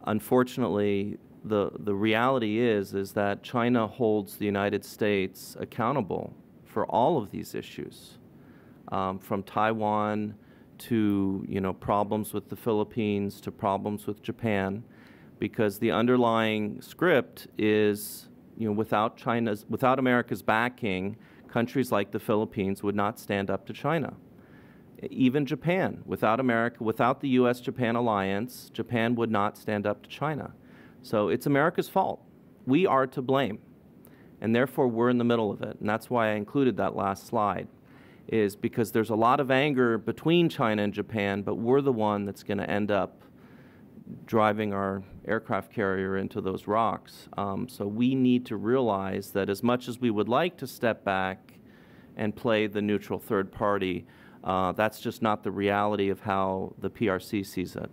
unfortunately, the, the reality is, is that China holds the United States accountable for all of these issues, um, from Taiwan to you know problems with the Philippines to problems with Japan, because the underlying script is you know without China's without America's backing, countries like the Philippines would not stand up to China. Even Japan, without America, without the U.S.-Japan alliance, Japan would not stand up to China. So it's America's fault. We are to blame. And therefore, we're in the middle of it. And that's why I included that last slide, is because there's a lot of anger between China and Japan, but we're the one that's going to end up driving our aircraft carrier into those rocks. Um, so we need to realize that as much as we would like to step back and play the neutral third party, uh, that's just not the reality of how the PRC sees it.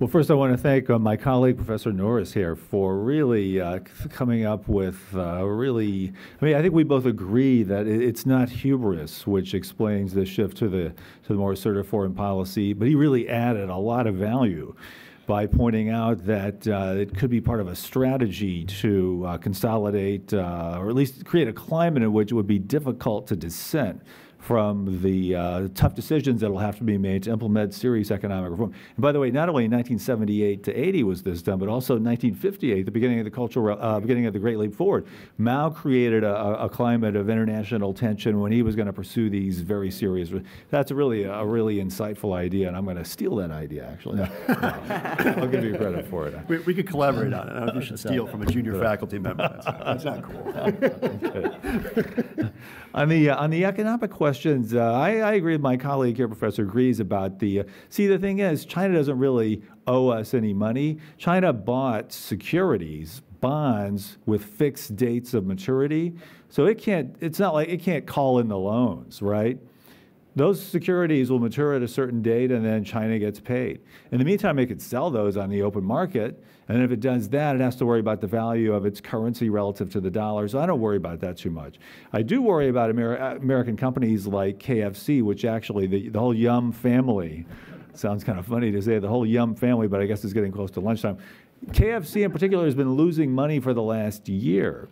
Well, first, I want to thank uh, my colleague, Professor Norris, here for really uh, coming up with uh, really. I mean, I think we both agree that it's not hubris which explains the shift to the to the more assertive foreign policy, but he really added a lot of value by pointing out that uh, it could be part of a strategy to uh, consolidate uh, or at least create a climate in which it would be difficult to dissent from the uh, tough decisions that will have to be made to implement serious economic reform. And by the way, not only in 1978 to 80 was this done, but also in 1958, the beginning of the cultural, uh, beginning of the Great Leap Forward. Mao created a, a climate of international tension when he was going to pursue these very serious. That's really a really insightful idea, and I'm going to steal that idea. Actually, no, no, I'll give you credit for it. We, we could collaborate on it. I don't know if you should steal from a junior faculty member. That's, that's not cool. on the uh, on the economic question questions. Uh, I, I, agree with my colleague here, Professor Gries, about the. Uh, see, the thing is, China doesn't really owe us any money. China bought securities, bonds with fixed dates of maturity, so it can't. It's not like it can't call in the loans, right? Those securities will mature at a certain date, and then China gets paid. In the meantime, it could sell those on the open market and if it does that, it has to worry about the value of its currency relative to the dollar. So I don't worry about that too much. I do worry about Amer American companies like KFC, which actually the, the whole Yum family, sounds kind of funny to say the whole Yum family, but I guess it's getting close to lunchtime. KFC in particular has been losing money for the last year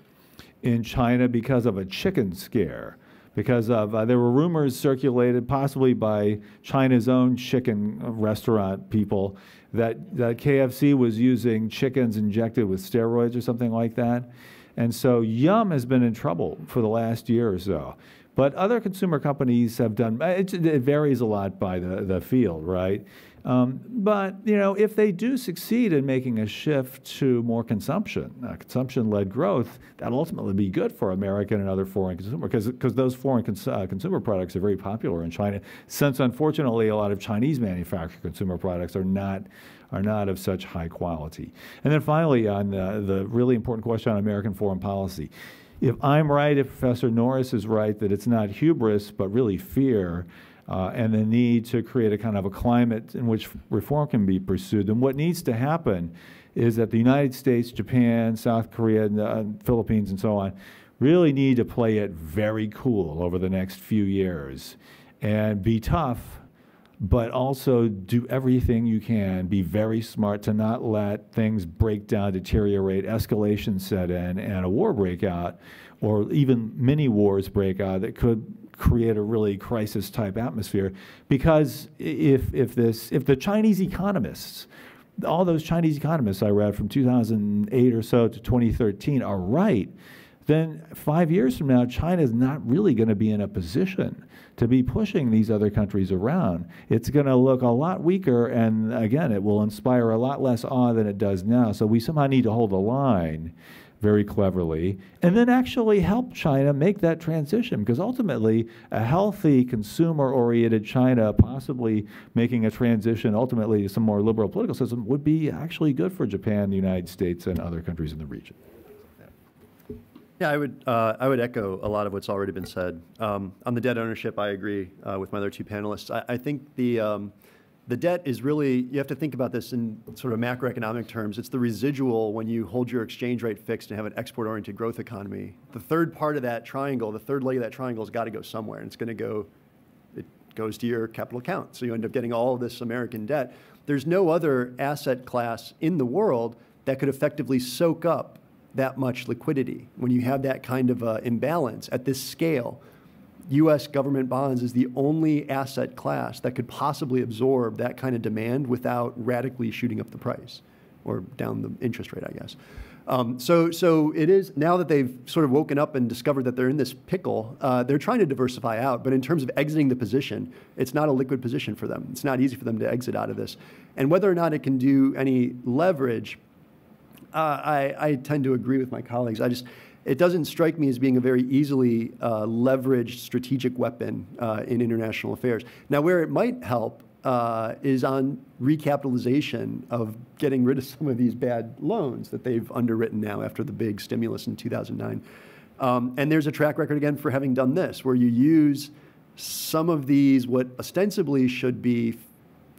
in China because of a chicken scare because of uh, there were rumors circulated possibly by China's own chicken restaurant people that, that KFC was using chickens injected with steroids or something like that. And so Yum has been in trouble for the last year or so. But other consumer companies have done, it, it varies a lot by the, the field, right? Um, but you know, if they do succeed in making a shift to more consumption, uh, consumption-led growth, that'll ultimately be good for American and other foreign consumers because because those foreign cons uh, consumer products are very popular in China. Since unfortunately a lot of Chinese manufactured consumer products are not are not of such high quality. And then finally, on the, the really important question on American foreign policy. If I'm right, if Professor Norris is right, that it's not hubris, but really fear, uh, and the need to create a kind of a climate in which reform can be pursued, And what needs to happen is that the United States, Japan, South Korea, and uh, Philippines, and so on, really need to play it very cool over the next few years and be tough but also do everything you can, be very smart to not let things break down, deteriorate, escalation set in, and a war break out, or even mini wars break out that could create a really crisis type atmosphere. Because if, if, this, if the Chinese economists all those Chinese economists I read from 2008 or so to 2013 are right, then five years from now, China is not really going to be in a position to be pushing these other countries around. It's going to look a lot weaker, and again, it will inspire a lot less awe than it does now. So we somehow need to hold the line very cleverly, and then actually help China make that transition. Because ultimately, a healthy, consumer oriented China, possibly making a transition ultimately to some more liberal political system, would be actually good for Japan, the United States, and other countries in the region. Yeah, I would, uh, I would echo a lot of what's already been said. Um, on the debt ownership, I agree uh, with my other two panelists. I, I think the, um, the debt is really, you have to think about this in sort of macroeconomic terms. It's the residual when you hold your exchange rate fixed and have an export oriented growth economy. The third part of that triangle, the third leg of that triangle has got to go somewhere. And it's going to go, it goes to your capital account. So you end up getting all this American debt. There's no other asset class in the world that could effectively soak up that much liquidity. When you have that kind of uh, imbalance at this scale, U.S. government bonds is the only asset class that could possibly absorb that kind of demand without radically shooting up the price or down the interest rate, I guess. Um, so, so it is now that they've sort of woken up and discovered that they're in this pickle. Uh, they're trying to diversify out, but in terms of exiting the position, it's not a liquid position for them. It's not easy for them to exit out of this, and whether or not it can do any leverage, uh, I, I tend to agree with my colleagues. I just it doesn't strike me as being a very easily uh, leveraged strategic weapon uh, in international affairs. Now, where it might help uh, is on recapitalization of getting rid of some of these bad loans that they've underwritten now after the big stimulus in 2009. Um, and there's a track record again for having done this, where you use some of these, what ostensibly should be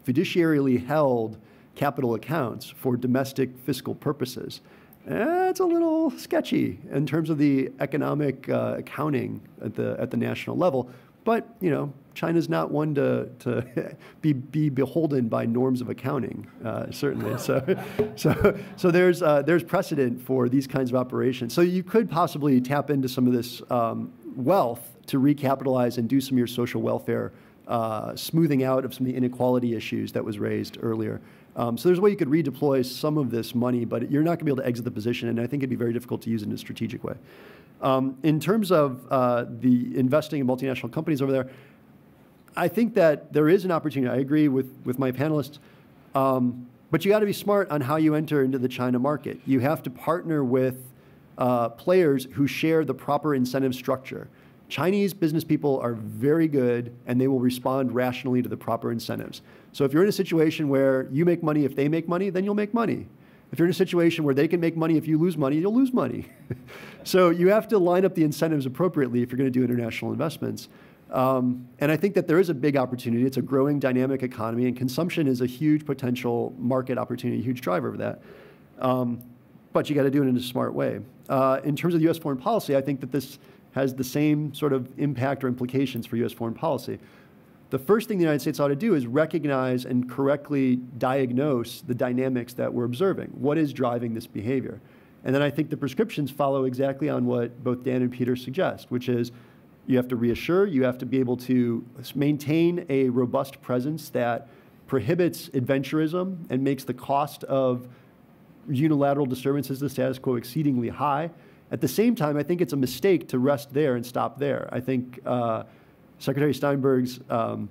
fiduciarily held capital accounts for domestic fiscal purposes. Eh, it's a little sketchy in terms of the economic uh, accounting at the at the national level. But you know, China's not one to, to be, be beholden by norms of accounting, uh, certainly. So, so, so there's, uh, there's precedent for these kinds of operations. So you could possibly tap into some of this um, wealth to recapitalize and do some of your social welfare uh, smoothing out of some of the inequality issues that was raised earlier. Um, so there's a way you could redeploy some of this money, but you're not going to be able to exit the position, and I think it'd be very difficult to use it in a strategic way. Um, in terms of uh, the investing in multinational companies over there, I think that there is an opportunity. I agree with, with my panelists. Um, but you got to be smart on how you enter into the China market. You have to partner with uh, players who share the proper incentive structure. Chinese business people are very good and they will respond rationally to the proper incentives. So if you're in a situation where you make money if they make money, then you'll make money. If you're in a situation where they can make money if you lose money, you'll lose money. so you have to line up the incentives appropriately if you're going to do international investments. Um, and I think that there is a big opportunity. It's a growing dynamic economy, and consumption is a huge potential market opportunity, a huge driver of that. Um, but you got to do it in a smart way. Uh, in terms of U.S. foreign policy, I think that this has the same sort of impact or implications for U.S. foreign policy the first thing the United States ought to do is recognize and correctly diagnose the dynamics that we're observing. What is driving this behavior? And then I think the prescriptions follow exactly on what both Dan and Peter suggest, which is you have to reassure, you have to be able to maintain a robust presence that prohibits adventurism and makes the cost of unilateral disturbances of the status quo exceedingly high. At the same time, I think it's a mistake to rest there and stop there. I think uh, Secretary Steinberg's um,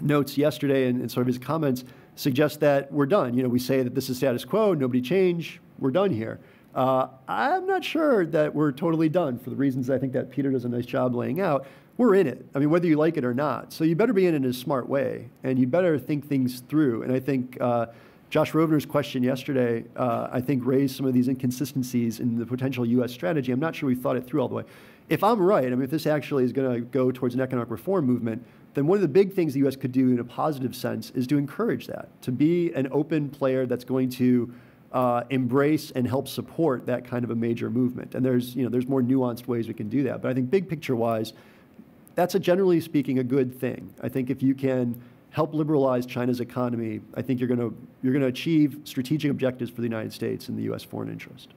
notes yesterday and, and, sort of his comments suggest that we're done. You know, we say that this is status quo, nobody change, we're done here. Uh, I'm not sure that we're totally done for the reasons I think that Peter does a nice job laying out. We're in it. I mean, whether you like it or not. So you better be in it in a smart way, and you better think things through. And I think uh, Josh Rovner's question yesterday, uh, I think, raised some of these inconsistencies in the potential U.S. strategy. I'm not sure we thought it through all the way if I'm right, I mean, if this actually is going to go towards an economic reform movement, then one of the big things the U.S. could do in a positive sense is to encourage that, to be an open player that's going to uh, embrace and help support that kind of a major movement. And there's, you know, there's more nuanced ways we can do that. But I think big picture wise, that's a generally speaking a good thing. I think if you can help liberalize China's economy, I think you're going to you're going to achieve strategic objectives for the United States and the U.S. foreign interest.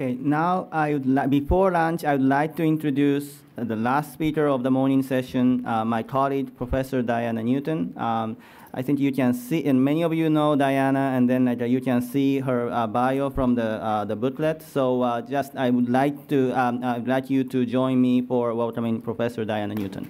Okay, now I would li- before lunch, I would like to introduce the last speaker of the morning session, uh, my colleague, Professor Diana Newton. Um, I think you can see, and many of you know Diana, and then uh, you can see her uh, bio from the uh, the booklet. So uh, just I would like to um, I'd like you to join me for welcoming Professor Diana Newton.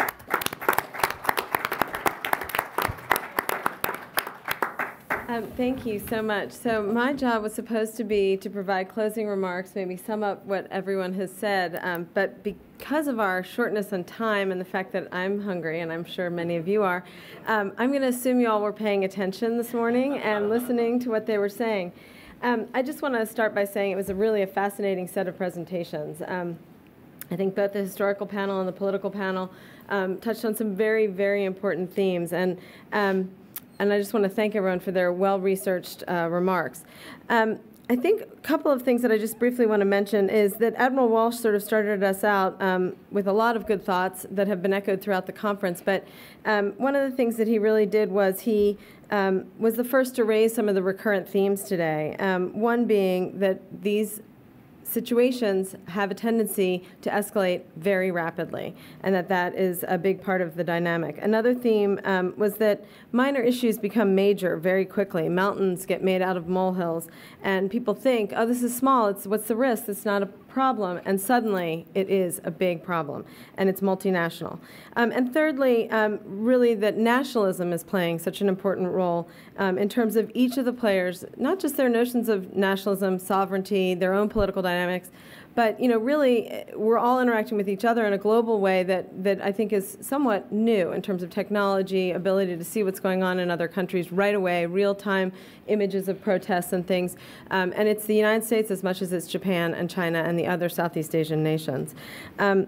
Um, thank you so much. So my job was supposed to be to provide closing remarks, maybe sum up what everyone has said. Um, but because of our shortness on time and the fact that I'm hungry, and I'm sure many of you are, um, I'm going to assume you all were paying attention this morning and listening to what they were saying. Um, I just want to start by saying it was a really a fascinating set of presentations. Um, I think both the historical panel and the political panel um, touched on some very, very important themes. And and I just want to thank everyone for their well-researched uh, remarks. Um, I think a couple of things that I just briefly want to mention is that Admiral Walsh sort of started us out um, with a lot of good thoughts that have been echoed throughout the conference. But um, one of the things that he really did was he um, was the first to raise some of the recurrent themes today. Um, one being that these situations have a tendency to escalate very rapidly, and that that is a big part of the dynamic. Another theme um, was that minor issues become major very quickly. Mountains get made out of molehills, and people think, oh, this is small, it's, what's the risk? It's not a problem, and suddenly it is a big problem, and it's multinational. Um, and thirdly, um, really that nationalism is playing such an important role um, in terms of each of the players, not just their notions of nationalism, sovereignty, their own political dynamics, but you know, really, we're all interacting with each other in a global way that, that I think is somewhat new in terms of technology, ability to see what's going on in other countries right away, real-time images of protests and things. Um, and it's the United States as much as it's Japan and China and the other Southeast Asian nations. Um,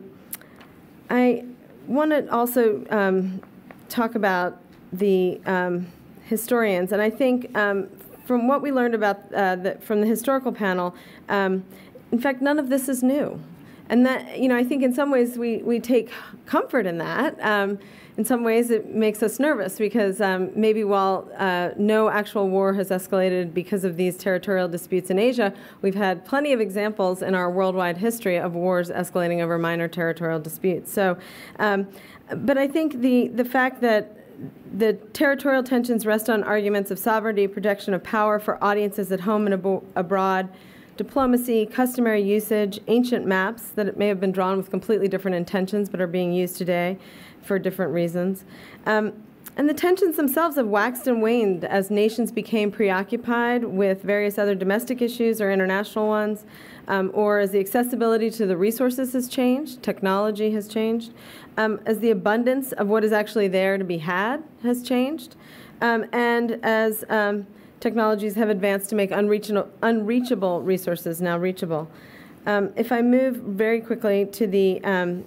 I want to also um, talk about the um, historians, and I think um, from what we learned about uh, the, from the historical panel, um, in fact, none of this is new. And that, you know, I think in some ways we, we take comfort in that. Um, in some ways it makes us nervous because um, maybe while uh, no actual war has escalated because of these territorial disputes in Asia, we've had plenty of examples in our worldwide history of wars escalating over minor territorial disputes. So, um, but I think the, the fact that the territorial tensions rest on arguments of sovereignty, protection of power for audiences at home and ab abroad, diplomacy, customary usage, ancient maps that may have been drawn with completely different intentions but are being used today for different reasons. Um, and the tensions themselves have waxed and waned as nations became preoccupied with various other domestic issues or international ones, um, or as the accessibility to the resources has changed, technology has changed, um, as the abundance of what is actually there to be had has changed, um, and as um, technologies have advanced to make unreachable, unreachable resources now reachable. Um, if I move very quickly to the um,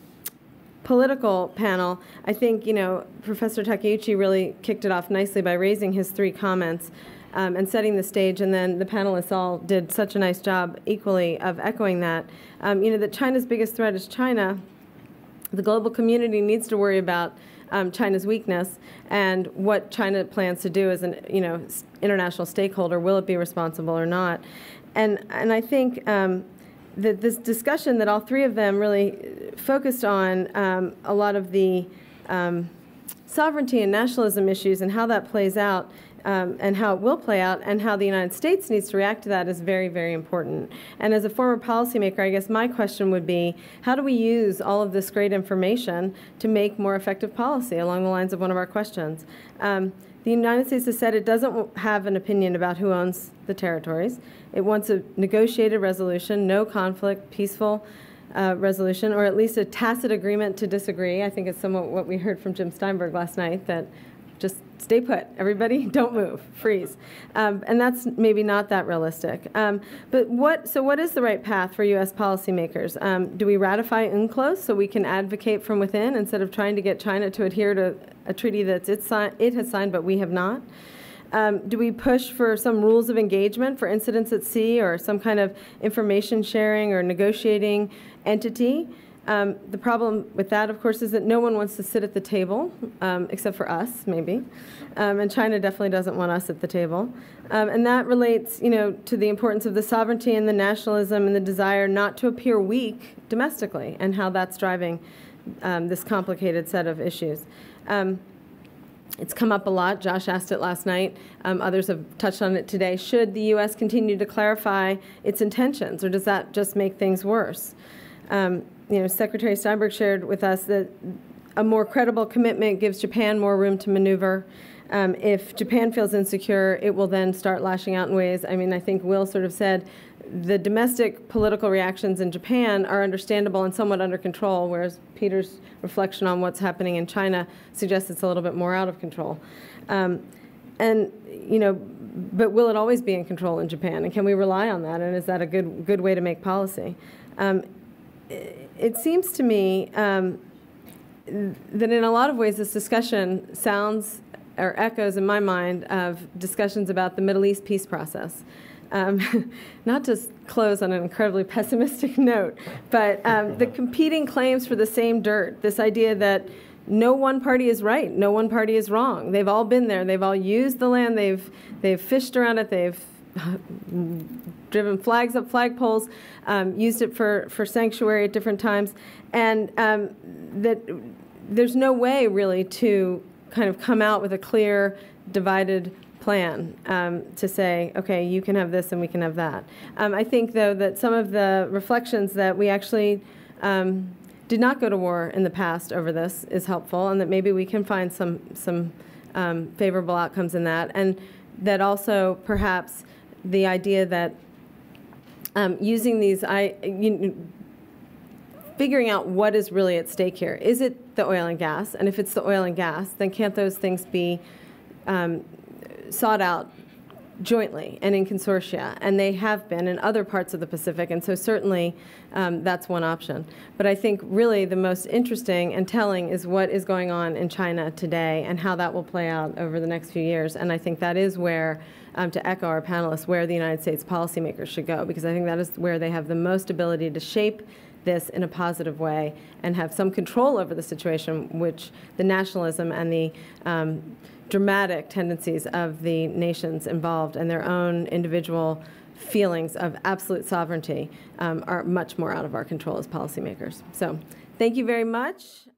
political panel, I think you know Professor Takeuchi really kicked it off nicely by raising his three comments um, and setting the stage, and then the panelists all did such a nice job equally of echoing that. Um, you know that China's biggest threat is China. The global community needs to worry about um, China's weakness and what China plans to do as an you know international stakeholder. Will it be responsible or not? And and I think um, that this discussion that all three of them really focused on um, a lot of the um, sovereignty and nationalism issues and how that plays out um, and how it will play out and how the United States needs to react to that is very, very important. And as a former policymaker, I guess my question would be, how do we use all of this great information to make more effective policy along the lines of one of our questions? Um, the United States has said it doesn't have an opinion about who owns the territories. It wants a negotiated resolution, no conflict, peaceful uh, resolution, or at least a tacit agreement to disagree. I think it's somewhat what we heard from Jim Steinberg last night, that just stay put. Everybody, don't move, freeze. Um, and that's maybe not that realistic. Um, but what, so what is the right path for U.S. policymakers? Um, do we ratify UNCLOS so we can advocate from within instead of trying to get China to adhere to a treaty that it has signed but we have not? Um, do we push for some rules of engagement for incidents at sea or some kind of information sharing or negotiating entity? Um, the problem with that, of course, is that no one wants to sit at the table, um, except for us, maybe. Um, and China definitely doesn't want us at the table. Um, and that relates, you know, to the importance of the sovereignty and the nationalism and the desire not to appear weak domestically, and how that's driving um, this complicated set of issues. Um, It's come up a lot. Josh asked it last night. Um, others have touched on it today. Should the U.S. continue to clarify its intentions, or does that just make things worse? Um, you know, Secretary Steinberg shared with us that a more credible commitment gives Japan more room to maneuver. Um, if Japan feels insecure, it will then start lashing out in ways. I mean, I think Will sort of said the domestic political reactions in Japan are understandable and somewhat under control, whereas Peter's reflection on what's happening in China suggests it's a little bit more out of control. Um, and you know, but will it always be in control in Japan? And can we rely on that? And is that a good good way to make policy? Um, it seems to me um, that in a lot of ways this discussion sounds or echoes in my mind of discussions about the Middle East peace process. Um, not to close on an incredibly pessimistic note, but um, the competing claims for the same dirt, this idea that no one party is right, no one party is wrong. They've all been there, they've all used the land, they've, they've fished around it, they've driven flags up flagpoles, um, used it for, for sanctuary at different times, and um, that there's no way really to kind of come out with a clear, divided plan um, to say, okay, you can have this and we can have that. Um, I think, though, that some of the reflections that we actually um, did not go to war in the past over this is helpful, and that maybe we can find some some um, favorable outcomes in that, and that also perhaps the idea that um, using these, I, you, figuring out what is really at stake here. Is it the oil and gas? And if it's the oil and gas, then can't those things be um, sought out jointly and in consortia? And they have been in other parts of the Pacific, and so certainly um, that's one option. But I think really the most interesting and telling is what is going on in China today and how that will play out over the next few years. And I think that is where um, to echo our panelists, where the United States policymakers should go, because I think that is where they have the most ability to shape this in a positive way and have some control over the situation, which the nationalism and the um, dramatic tendencies of the nations involved and their own individual feelings of absolute sovereignty um, are much more out of our control as policymakers. So thank you very much.